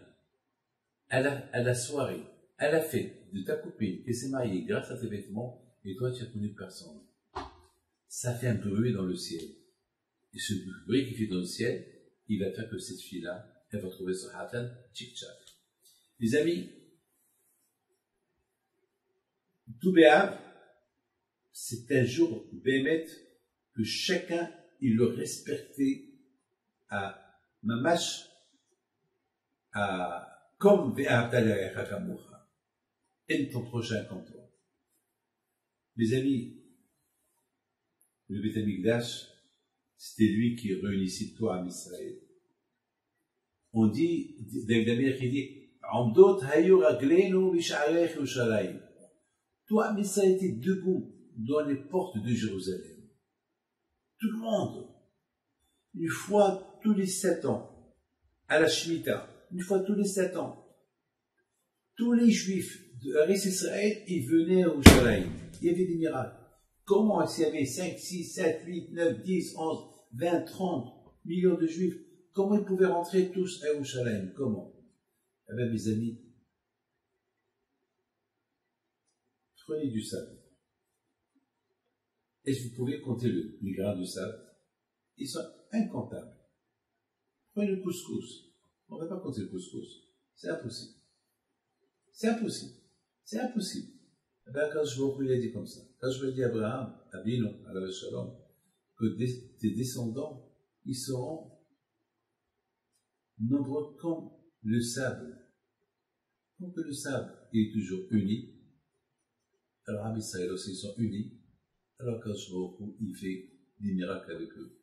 à la, à la soirée, à la fête de ta copine qui s'est mariée grâce à tes vêtements, et toi, tu as connu personne ça fait un bruit dans le ciel. Et ce bruit qui fait dans le ciel, il va faire que cette fille-là, elle va trouver son hatan, tchik-tchak. Les amis, Toubéav, c'est un jour, Bémet, que chacun, il le respectait à Mamash, à, comme Ve'abdallah et ton prochain comme toi. Mes amis, le Beth c'était lui qui réunissait tout à Israël. On dit, David Amir qui dit, Amdot hayu raglenu bish'arech Yerushalayim. À Israël était debout dans les portes de Jérusalem. Tout le monde. Une fois tous les sept ans, à la Shemitah, une fois tous les sept ans, tous les juifs de Haris Israël, ils venaient à Yerushalayim. Il y avait des miracles. Comment s'il y avait 5, 6, 7, 8, 9, 10, 11, 20, 30 millions de juifs, comment ils pouvaient rentrer tous à Yerushalayim? Comment? Eh bien, mes amis, prenez du sable. Est-ce que vous pouvez compter le, les grains de sable? Ils sont incomptables. Prenez le couscous. On ne va pas compter le couscous. C'est impossible. C'est impossible. C'est impossible. Eh bien, quand je vous il a dit comme ça. Quand je veux dire Abraham, Abino, à la Shalom, que tes descendants, ils seront nombreux comme le sable. Comme que le sable est toujours uni, alors Israël aussi sont unis, alors quand je vois il fait des miracles avec eux.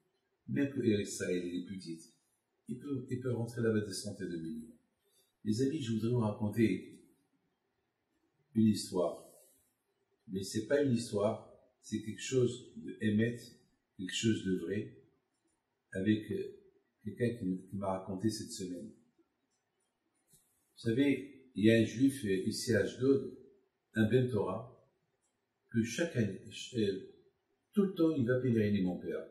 Même que Israël est petite, il peut, il peut rentrer là-bas des centaines de millions. Les amis, je voudrais vous raconter une histoire mais c'est pas une histoire, c'est quelque chose de émettre, quelque chose de vrai, avec euh, quelqu'un qui, m'a raconté cette semaine. Vous savez, il y a un juif euh, ici à Ashdod, un Ben Torah, que chaque année, euh, tout le temps, il va pèleriner mon père.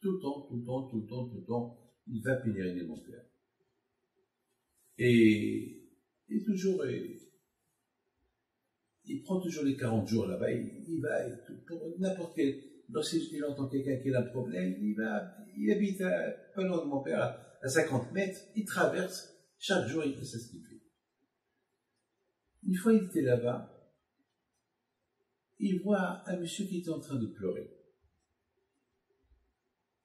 Tout le temps, tout le temps, tout le temps, tout le temps, il va pèleriner mon père. Et, toujours, il prend toujours les 40 jours là-bas, il, va, pour n'importe quel, lorsqu'il entend quelqu'un qui a un problème, il va, il habite pas loin de mon père, à 50 mètres, il traverse, chaque jour il fait ce qu'il. Une fois il était là-bas, il voit un monsieur qui était en train de pleurer.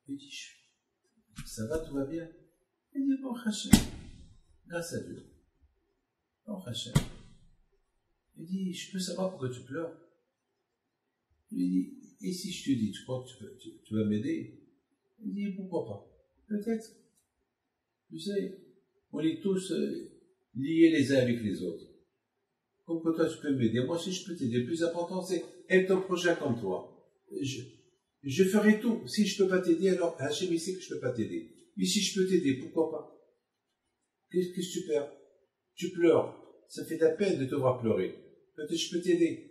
Il dit, ça va, tout va bien Il dit, bon, Hachem, grâce à Dieu. Bon, Hachem. Il dit, je peux savoir pourquoi tu pleures Je lui dis, et si je te dis, tu crois que tu, vas m'aider Il dit, pourquoi pas Peut-être. Tu sais, on est tous euh, liés les uns avec les autres. Comme toi, tu peux m'aider, moi aussi, je peux t'aider. Le plus important, c'est être ton prochain comme toi. Je, je ferai tout. Si je peux pas t'aider, alors Hachem, sait que je peux pas t'aider. Mais si je peux t'aider, pourquoi pas? Qu'est-ce que tu perds? Tu pleures. Ça fait de la peine de te voir pleurer. Peut-être je peux t'aider.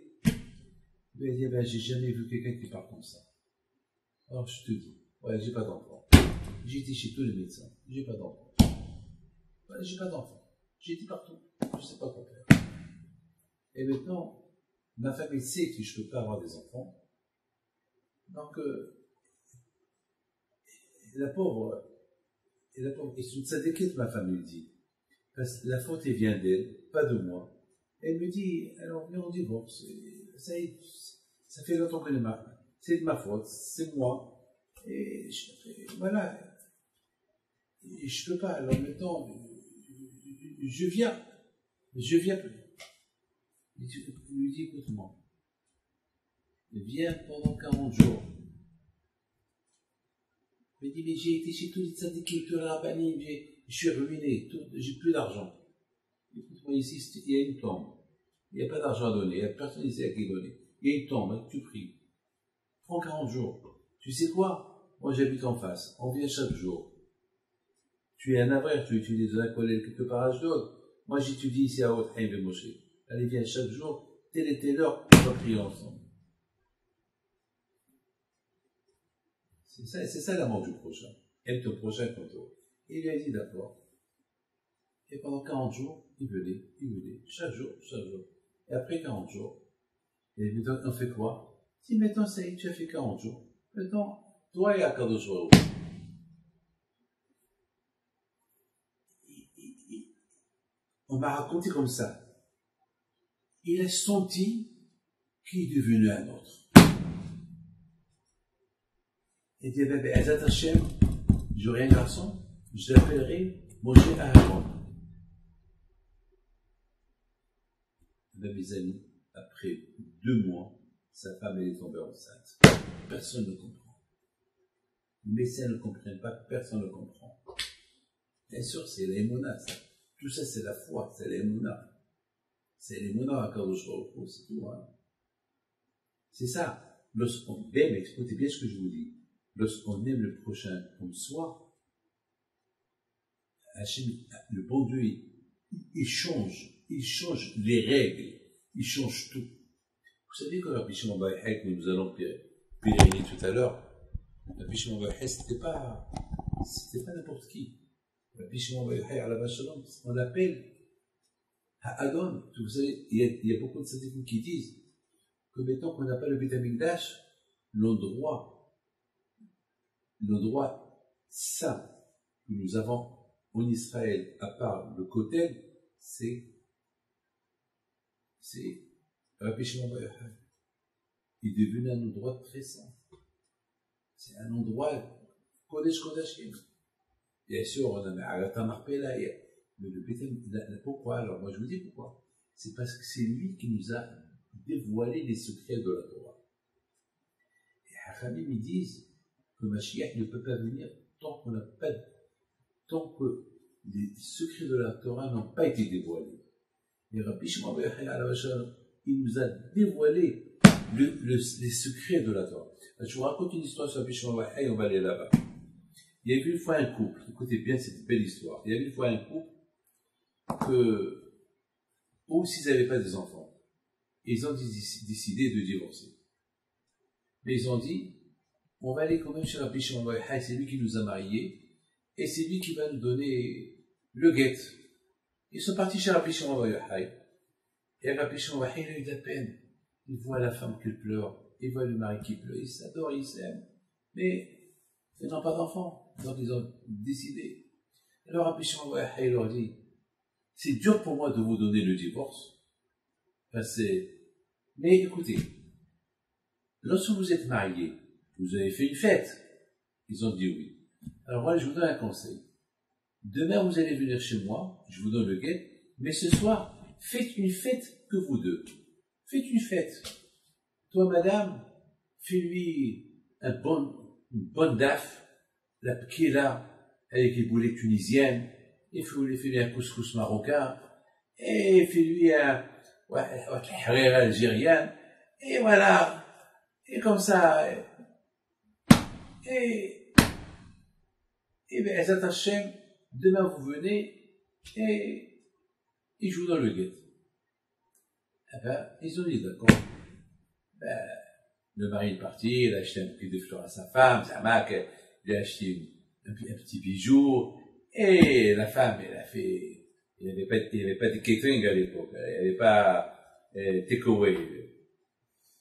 Il dit, ben, j'ai jamais vu quelqu'un qui parle comme ça. Alors je te dis, ouais, j'ai pas d'enfant. J'ai été chez tous les médecins, j'ai pas d'enfant. J'ai pas d'enfant. J'ai été partout, je sais pas quoi faire. Et maintenant, ma famille sait que je peux pas avoir des enfants. Donc, euh, la pauvre, la pauvre, et c'est une tzadikite, ma femme me dit. Parce que la faute, elle vient d'elle, pas de moi. Elle me dit, alors, viens, on divorce. Ça, ça fait longtemps qu'on est mariés. C'est de ma faute, c'est moi. Et je, et voilà. Et je peux pas. Alors maintenant, je viens. Je viens. Je lui dis, écoute-moi. Viens pendant 40 jours. Il me dit, mais j'ai été chez tous les syndiqués, tous les je suis ruiné, j'ai plus d'argent. Écoute-moi, ici, il y a une tombe. Il n'y a pas d'argent à donner, il n'y a personne ici à qui donner. Il y a une tombe, hein, tu pries. Prends 40 jours. Tu sais quoi? Moi, j'habite en face. On vient chaque jour. Tu es un avraire, tu étudies dans un collège quelque part à Ashdod. Moi, j'étudie ici à Haute-Haïm de Moshe. Allez, viens chaque jour, telle et telle heure, on va prier ensemble. C'est ça, c'est ça l'amour du prochain. Aime ton prochain comme toi. Et il a dit d'accord. Et pendant 40 jours, il venait, il venait, chaque jour, chaque jour. Et après 40 jours, et maintenant, on fait quoi? Si maintenant, ça y est, tu as fait 40 jours. Maintenant, toi et Akadosh on m'a raconté comme ça. Il a senti qu'il est devenu un autre. Il dit, ben, ben, Ezat Hashem, j'aurai un garçon, je l'appellerai Moshe Aaron. Ben, mes amis, après deux mois, sa femme est tombée enceinte. Personne ne comprend. Les médecins ne comprennent pas, personne ne comprend. Bien sûr, c'est l'émona, ça. Tout ça, c'est la foi, c'est l'émona. C'est l'émona à Baruch Hu, c'est tout, hein. C'est ça. Lorsqu'on aime, écoutez bien ce que je vous dis. Lorsqu'on aime le prochain comme soi, le bon Dieu, il, change, il change les règles, il change tout. Vous savez que Rabbi Shimon que nous allons pèleriner tout à l'heure, Rabbi Shimon Yochai, c'était pas, c'était pas n'importe qui. Rabbi Shimon Yochai, à la Shalom, on l'appelle Adon. Vous savez, il y a, il y a beaucoup de sadikim qui disent que maintenant qu'on n'a pas le vitamine Dash, l'endroit, l'endroit saint que nous avons en Israël, à part le Kotel, c'est, c'est. Il est devenu un endroit très saint. C'est un endroit. Bien sûr, on a Arata Marpella, mais le Beth Amikdash, pourquoi? Alors, moi je vous dis pourquoi. C'est parce que c'est lui qui nous a dévoilé les secrets de la Torah. Et Hachamim, ils disent que Mashiach ne peut pas venir tant qu'on n'a pas, tant que les secrets de la Torah n'ont pas été dévoilés. Et Rabbi Shimon shalom, il nous a dévoilé le- le- les secrets de la Torah. Je vous raconte une histoire sur Rabbi Shimon Yochai, on va aller là-bas. Il y avait une fois un couple, écoutez bien cette belle histoire. Il y avait une fois un couple que, ou s'ils n'avaient pas des enfants, ils ont décidé de divorcer. Mais ils ont dit, on va aller quand même chez Rabbi Shimon c'est lui qui nous a mariés, et c'est lui qui va nous donner le guet. Ils sont partis chez Rabbi Shimon. Et Rabbi Shimon il a eu de la peine. Il voit la femme qui pleure, il voit le mari qui pleure, il s'adore, il s'aime. Mais ils n'ont pas d'enfants. Donc ils ont décidé. Alors Rabbi Shimon leur dit, c'est dur pour moi de vous donner le divorce. Enfin, c'est- Mais écoutez, lorsque vous êtes mariés, vous avez fait une fête. Ils ont dit oui. Alors moi, je vous donne un conseil. Demain, vous allez venir chez moi, je vous donne le guet, mais ce soir, faites une fête que vous deux. Faites une fête. Toi, madame, fais-lui un bon, une bonne daf, la pkila, avec les boulets tunisiennes, et fais-lui un couscous marocain, et fais-lui un, ouais, harira algérienne, et voilà, et comme ça, et, et ben, Hashem, demain vous venez, et il joue dans le guet. Eh ben, ils ont dit d'accord. Ben, le mari est parti, il a acheté un petit de fleurs à sa femme, sa marque, il a acheté un, petit bijou, et la femme, elle a fait, il n'y avait avait pas de catering à l'époque, il n'y avait pas euh, takeaway,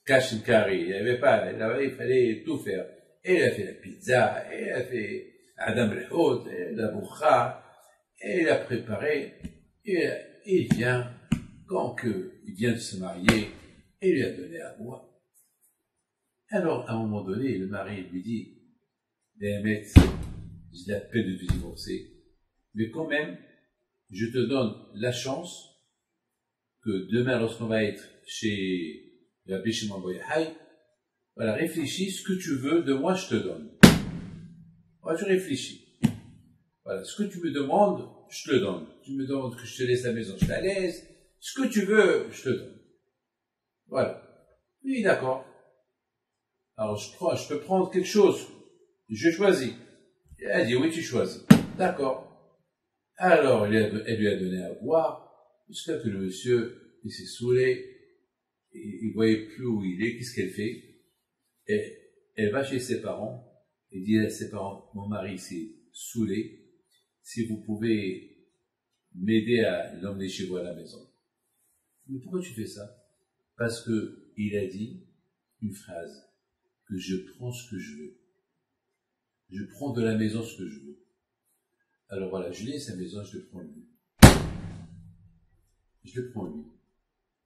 cash and carry, il n'y avait pas, il fallait tout faire. Et elle a fait la pizza, et elle a fait Adam Rehot, la boucha, et il a préparé, et, il vient, quand il vient de se marier, et lui a donné à boire. Alors, à un moment donné, le mari lui dit, Béhémet, j'ai la peine de te divorcer, mais quand même, je te donne la chance que demain, lorsqu'on va être chez Rabbi Shimon Boyahai, voilà, réfléchis, ce que tu veux de moi, je te donne. Voilà, tu réfléchis. Voilà, ce que tu me demandes, je te donne. Tu me demandes que je te laisse la maison, je te la laisse. Ce que tu veux, je te donne. Voilà. Oui, d'accord. Alors, je, prends, je peux prendre quelque chose. Je choisis. Elle a dit, oui, tu choisis. D'accord. Alors, elle, lui a donné à boire, jusqu'à que le monsieur, il s'est saoulé, il, ne voyait plus où il est, qu'est-ce qu'elle fait? Elle va chez ses parents, et dit à ses parents, mon mari s'est saoulé, si vous pouvez m'aider à l'emmener chez vous à la maison. Mais pourquoi tu fais ça? Parce que il a dit une phrase que je prends ce que je veux. Je prends de la maison ce que je veux. Alors voilà, je laisse sa maison, je le prends lui. Je le prends lui.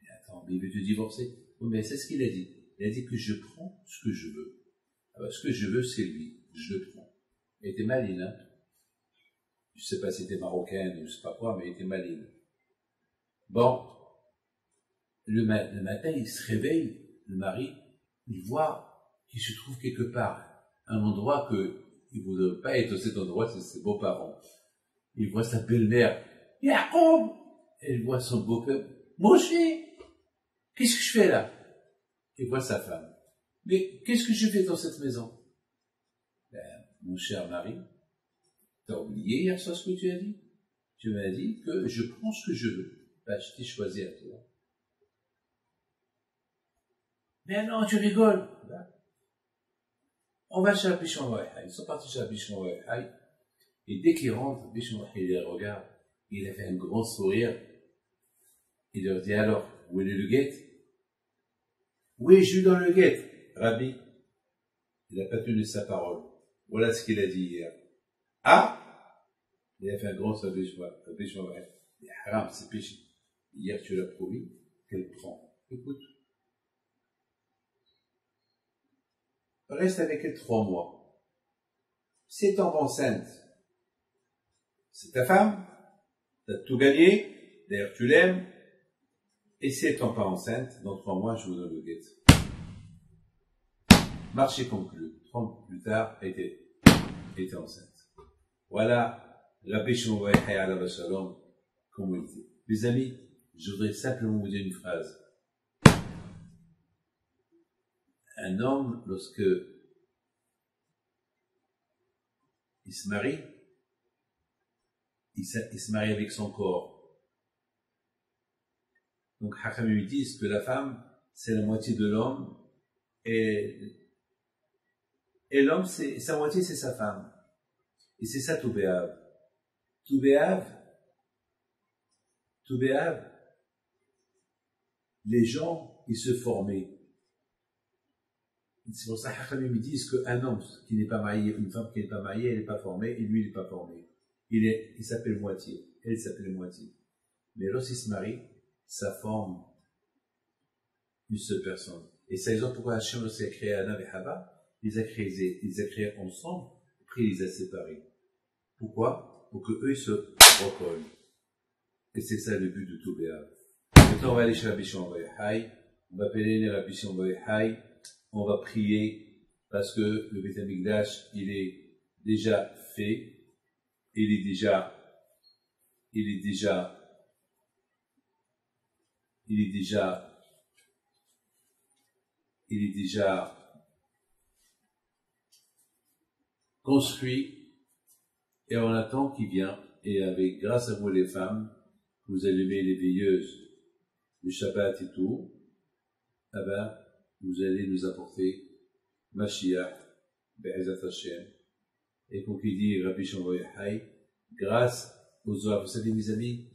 Mais attends, mais il veut te divorcer. Oui, mais c'est ce qu'il a dit. Il a dit que je prends ce que je veux. Ah bah, ce que je veux, c'est lui. Je le prends. Il était maline, hein. Je sais pas si c'était marocaine ou je sais pas quoi, mais il était maline. Bon. Le, matin, il se réveille, le mari, il voit qui se trouve quelque part, un endroit que il ne voudrait pas être cet endroit, c'est ses beaux-parents. Il voit sa belle-mère, Yacoub Elle voit son beau-père, Moshe Qu'est-ce que je fais là? Il voit sa femme. Mais qu'est-ce que je fais dans cette maison? Ben, Mon cher mari, t'as oublié hier soir ce que tu as dit? Tu m'as dit que je prends ce que je veux. Ben, je t'ai choisi à toi. Mais non, tu rigoles. Ben, on va chez Abishon Ils sont partis chez Abishon Et dès qu'ils rentrent, Abishon il les regarde. Il a fait un grand sourire. Il leur dit alors, où est le guet Où est Jules dans le guet Rabbi, il n'a pas tenu sa parole. Voilà ce qu'il a dit hier. Ah Il a fait un grand. Abishon Il haram, c'est péché. Hier, tu l'as promis qu'elle prend. Écoute. reste avec elle trois mois. C'est tombe enceinte, c'est ta femme, tu as tout gagné, d'ailleurs tu l'aimes, et si elle tombe pas enceinte, dans trois mois, je vous donne le guet. Marché conclu. Trois mois plus tard, elle était, était enceinte. Voilà, la shalom, comme on dit. Mes amis, je voudrais simplement vous dire une phrase. un homme, lorsque il se marie, il se, marie avec son corps. Donc, lui dit que la femme, c'est la moitié de l'homme, et, et l'homme, sa moitié, c'est sa femme. Et c'est ça, Toubéav. Toubéav, Toubéav, les gens, ils se formaient. C'est pour ça me disent qu'un homme qui n'est pas marié, une femme qui n'est pas mariée, elle n'est pas formée, et lui, il n'est pas formé. Il, il s'appelle moitié, elle s'appelle moitié. Mais lorsqu'il se marie, ça forme une seule personne. Et c'est raison pourquoi Hachem, a créé Adam et Hava, il les a créés, il les a créés ensemble, après il les a séparés. Pourquoi? Pour que eux se recollent. Et c'est ça le but de tout Béa. Maintenant, on va aller chez Rabbi Shimon On va appeler Rabbi Shimon on va prier parce que le Beth Amikdash, il est déjà fait, il est déjà, il est déjà, il est déjà, il est déjà construit et on attend qu'il vient et avec grâce à vous les femmes, vous allumez les veilleuses du Shabbat et tout, eh ben, vous allez nous apporter Mashiach, Be'ezat Hashem, et pour qu'il dit Rabbi Shimon grâce aux Zohar. Vous savez, mes amis,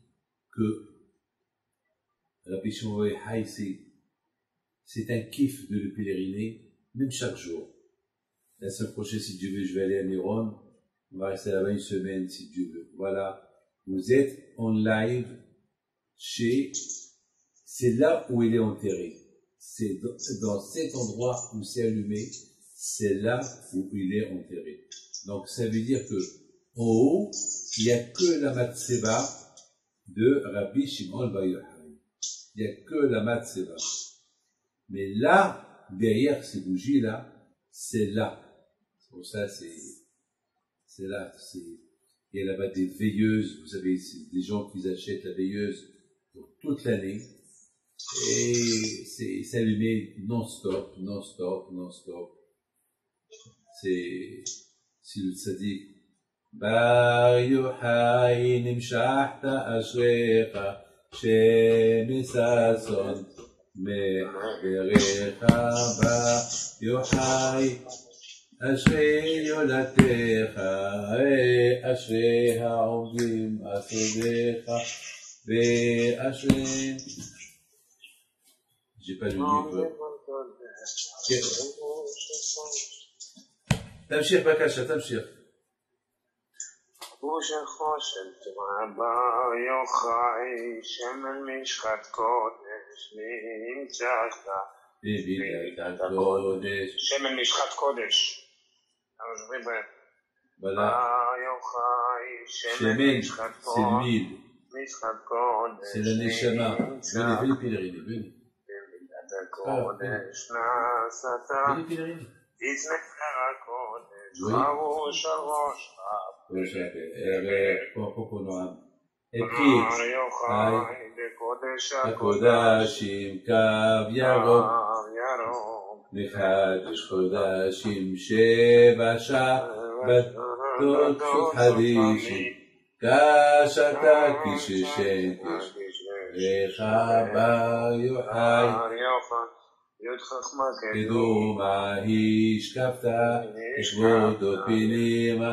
que Rabbi Shimon c'est, c'est un kiff de le pèleriner, même chaque jour. La semaine prochaine, si Dieu veut, je vais aller à Néron. On va rester là-bas une semaine, si Dieu veut. Voilà. Vous êtes en live chez, c'est là où il est enterré. C'est dans cet endroit où c'est allumé, c'est là où il est enterré. Donc ça veut dire que en haut, il n'y a que la matseba de Rabbi Shimon Bar Il n'y a que la matseba. Mais là, derrière ces bougies-là, c'est là. C'est pour ça, c'est, c'est là, c'est, il y a là-bas des veilleuses, vous savez, des gens qui achètent la veilleuse pour toute l'année. Et c'est allumé non-stop, non-stop, non-stop. C'est, si le tzaddik, בר יוחאי נמשכת אשריך, שבששון מחברך יוחאי אשרי יולדתך, אשרי העובדים אסודיך, ואשרי... תמשיך בבקשה, תמשיך. הוא של חושן תורה יוחאי, שמן משחת קודש, נמצאת בברכת הקודש. שמן משחת קודש. בר יוחאי, שמן משחת קודש, משחת קודש, של הנשמה. בני, פילריני, בני. בברכת אה, כן. הקודש נעשתה, תצנחה הקודש, חרוש הראש, Oui, j'ai fait. Et pour pour Noam. Et puis, אמר יוחאי בקודש הקודשים קו ירוק, הקו ירוק. לחדש חודשים שבע שבתות חדישים, כשתה כששן כשריך בר יוחאי, י' חכמה קדומה השקפת, כבודות פנימה,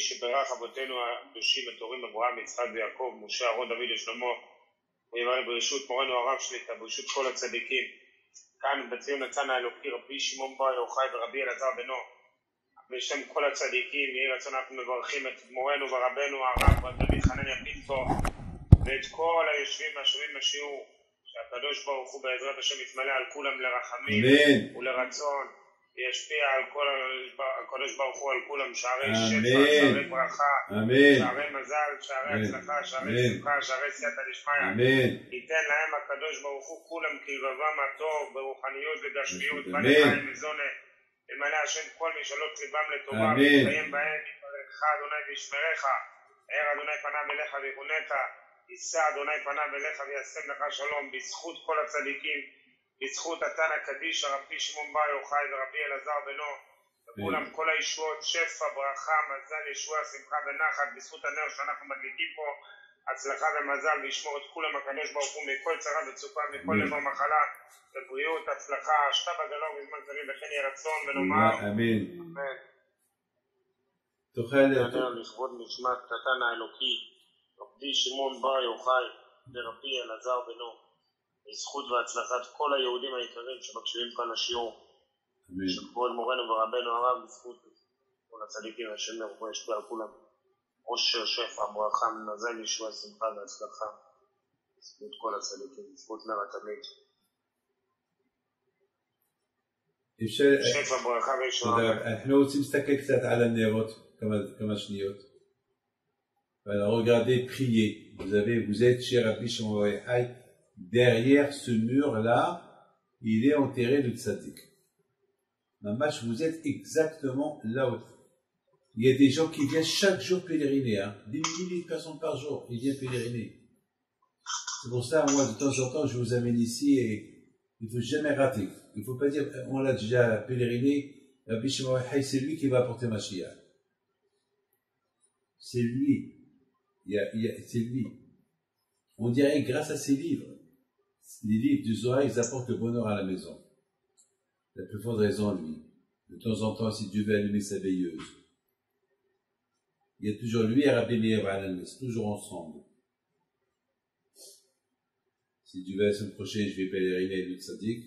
שברך אבותינו הקדושים וטורים אברהם, יצחק ויעקב, משה, אהרון, דוד ושלמה, ויברך ברשות מורנו הרב שליטה, ברשות כל הצדיקים. כאן בציון הצאן האלוקי רבי שמעון בר יוחאי ורבי אלעזר בנו. בשם כל הצדיקים, יהי רצון אנחנו מברכים את מורנו ורבנו הרב דוד חנניה פינטו ואת כל היושבים והשומעים בשיעור, שהקדוש ברוך הוא בעזרת השם יתמלא על כולם לרחמים. ולרצון, וישפיע על כל ה- הקדוש ברוך הוא על כולם, שערי. שפע, שערי ברכה, אמן. שערי מזל, שערי אמן. הצלחה, שערי אמן. שמחה, שערי סייעתא דשמיא. ייתן להם הקדוש ברוך הוא כולם כלבבם הטוב ברוחניות וגשמיות. בנפיים מזונה, ימלא השם כל משאלות ליבם לטובה. ויתקיים בהם יברכך אדוני וישמרך, ער אדוני פניו אליך ויחונך, יישא אדוני פניו אליך וישם לך שלום, בזכות כל הצדיקים, בזכות התנא קדישא רבי שמעון בר יוחאי ורבי אלעזר בנו, וכולם כל הישועות, שפע, ברכה, מזל, ישועה, שמחה ונחת, בזכות הנר שאנחנו מדליקים פה, הצלחה ומזל, וישמור את כולם הקדוש ברוך הוא מכל צרה וצוקה, מכל אמן. דבר מחלה, ובריאות, הצלחה, שתה בגלור בזמן קריב, וכן יהי רצון, ונאמר, אמן. אמן. תוכל... נדבר לכבוד נשמת קטן האלוקי, רבי שמעון בר יוחאי ורבי אלעזר בנו, לזכות והצלחת כל היהודים היקרים שמקשיבים כאן לשיעור, אמן. שכבוד מורנו ורבנו הרב, לזכות כל הצדיקים השם ירבו ישפיע על כולם. אושר, שפע, ברכה, מזל, ישועה, שמחה והצלחה. זכות כל הצדיקים, זכות נר התמיד. שפע, ברכה וישועה. תודה. אנחנו רוצים להסתכל קצת על הנרות, כמה, שניות. Alors regardez, priez. Vous avez, vous êtes Rabbi Shimon Bar Yochai. Derrière ce mur-là, il est enterré le tzaddik. Mamash, vous êtes exactement là où. Il y a des gens qui viennent chaque jour pèleriner, hein. Des milliers de personnes par jour, ils viennent pèleriner. C'est pour ça, moi, de temps en temps, je vous amène ici et il faut jamais rater. Il faut pas dire, on l'a déjà pèleriné, Rabbi Shimon Yochai, c'est lui qui va apporter Mashiach. C'est lui. Il y a- c'est lui. On dirait grâce à ses livres. Les livres du Zohar, ils apportent le bonheur à la maison. La plus forte raison, lui. De temps en temps, si Dieu veut allumer sa veilleuse. Il y a toujours lui et Rabbi Meir toujours ensemble. Si Dieu veut la semaine prochaine, je vais pèleriner le Tzadik.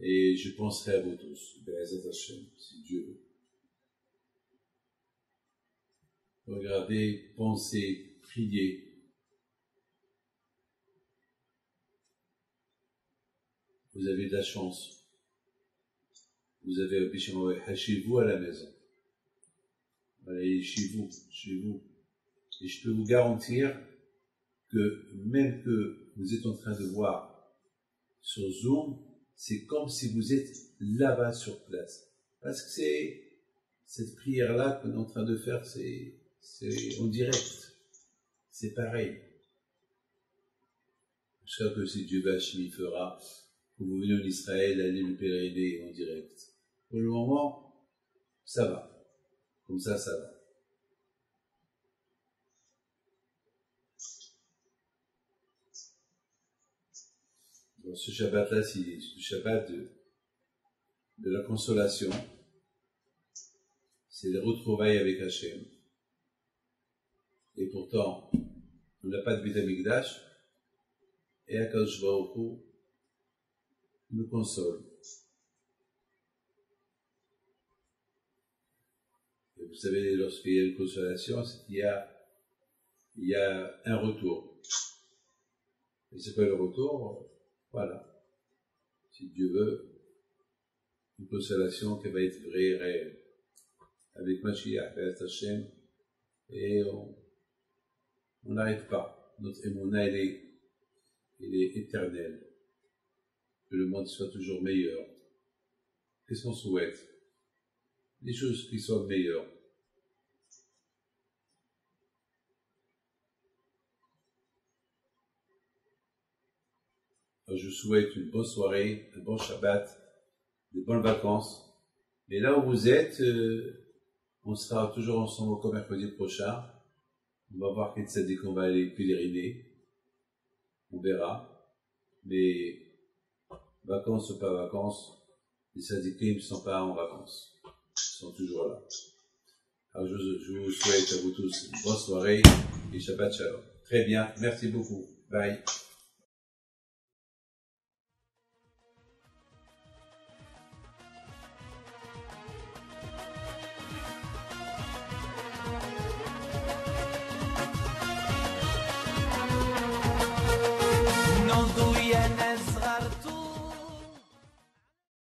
Et je penserai à vous tous. Hashem, si Dieu veut. Regardez, pensez, priez. Vous avez de la chance. Vous avez Rabbi chez vous à la maison. Allez chez vous, chez vous. Et je peux vous garantir que même que vous êtes en train de voir sur Zoom, c'est comme si vous êtes là-bas sur place. Parce que c'est cette prière-là qu'on est en train de faire, c'est en direct. C'est pareil. Je sais que si Dieu Bachim il fera, vous venez en Israël, allez le pèleriner en direct. Pour le moment, ça va. Comme ça, ça va. Ce Shabbat-là, c'est le Shabbat de, la consolation. C'est le retrouvailles avec Hachem. Et pourtant, on n'a pas de Beth. Et Akadosh Baruch nous console. Et vous savez, lorsqu'il y a une consolation, c'est qu'il y a, il y a un retour. Et c'est quoi le retour Voilà. Si Dieu veut, une consolation qui va être vraie et réelle. Avec Mashiach, avec Hashem, et on n'arrête pas. Notre émona, elle est, elle est éternelle. Que le monde soit toujours meilleur. Qu'est-ce qu'on souhaite? Des choses qui soient meilleures. Je vous souhaite une bonne soirée, un bon Shabbat, de bonnes vacances. Et là où vous êtes, euh, on sera toujours ensemble encore mercredi prochain. On va voir quel tzaddik on va aller pèleriner. On verra. Mais vacances ou pas vacances, les tzaddikim ne sont pas en vacances. Ils sont toujours là. Alors je, je vous souhaite à vous tous une bonne soirée et Shabbat Shalom. Très bien. Merci beaucoup. Bye.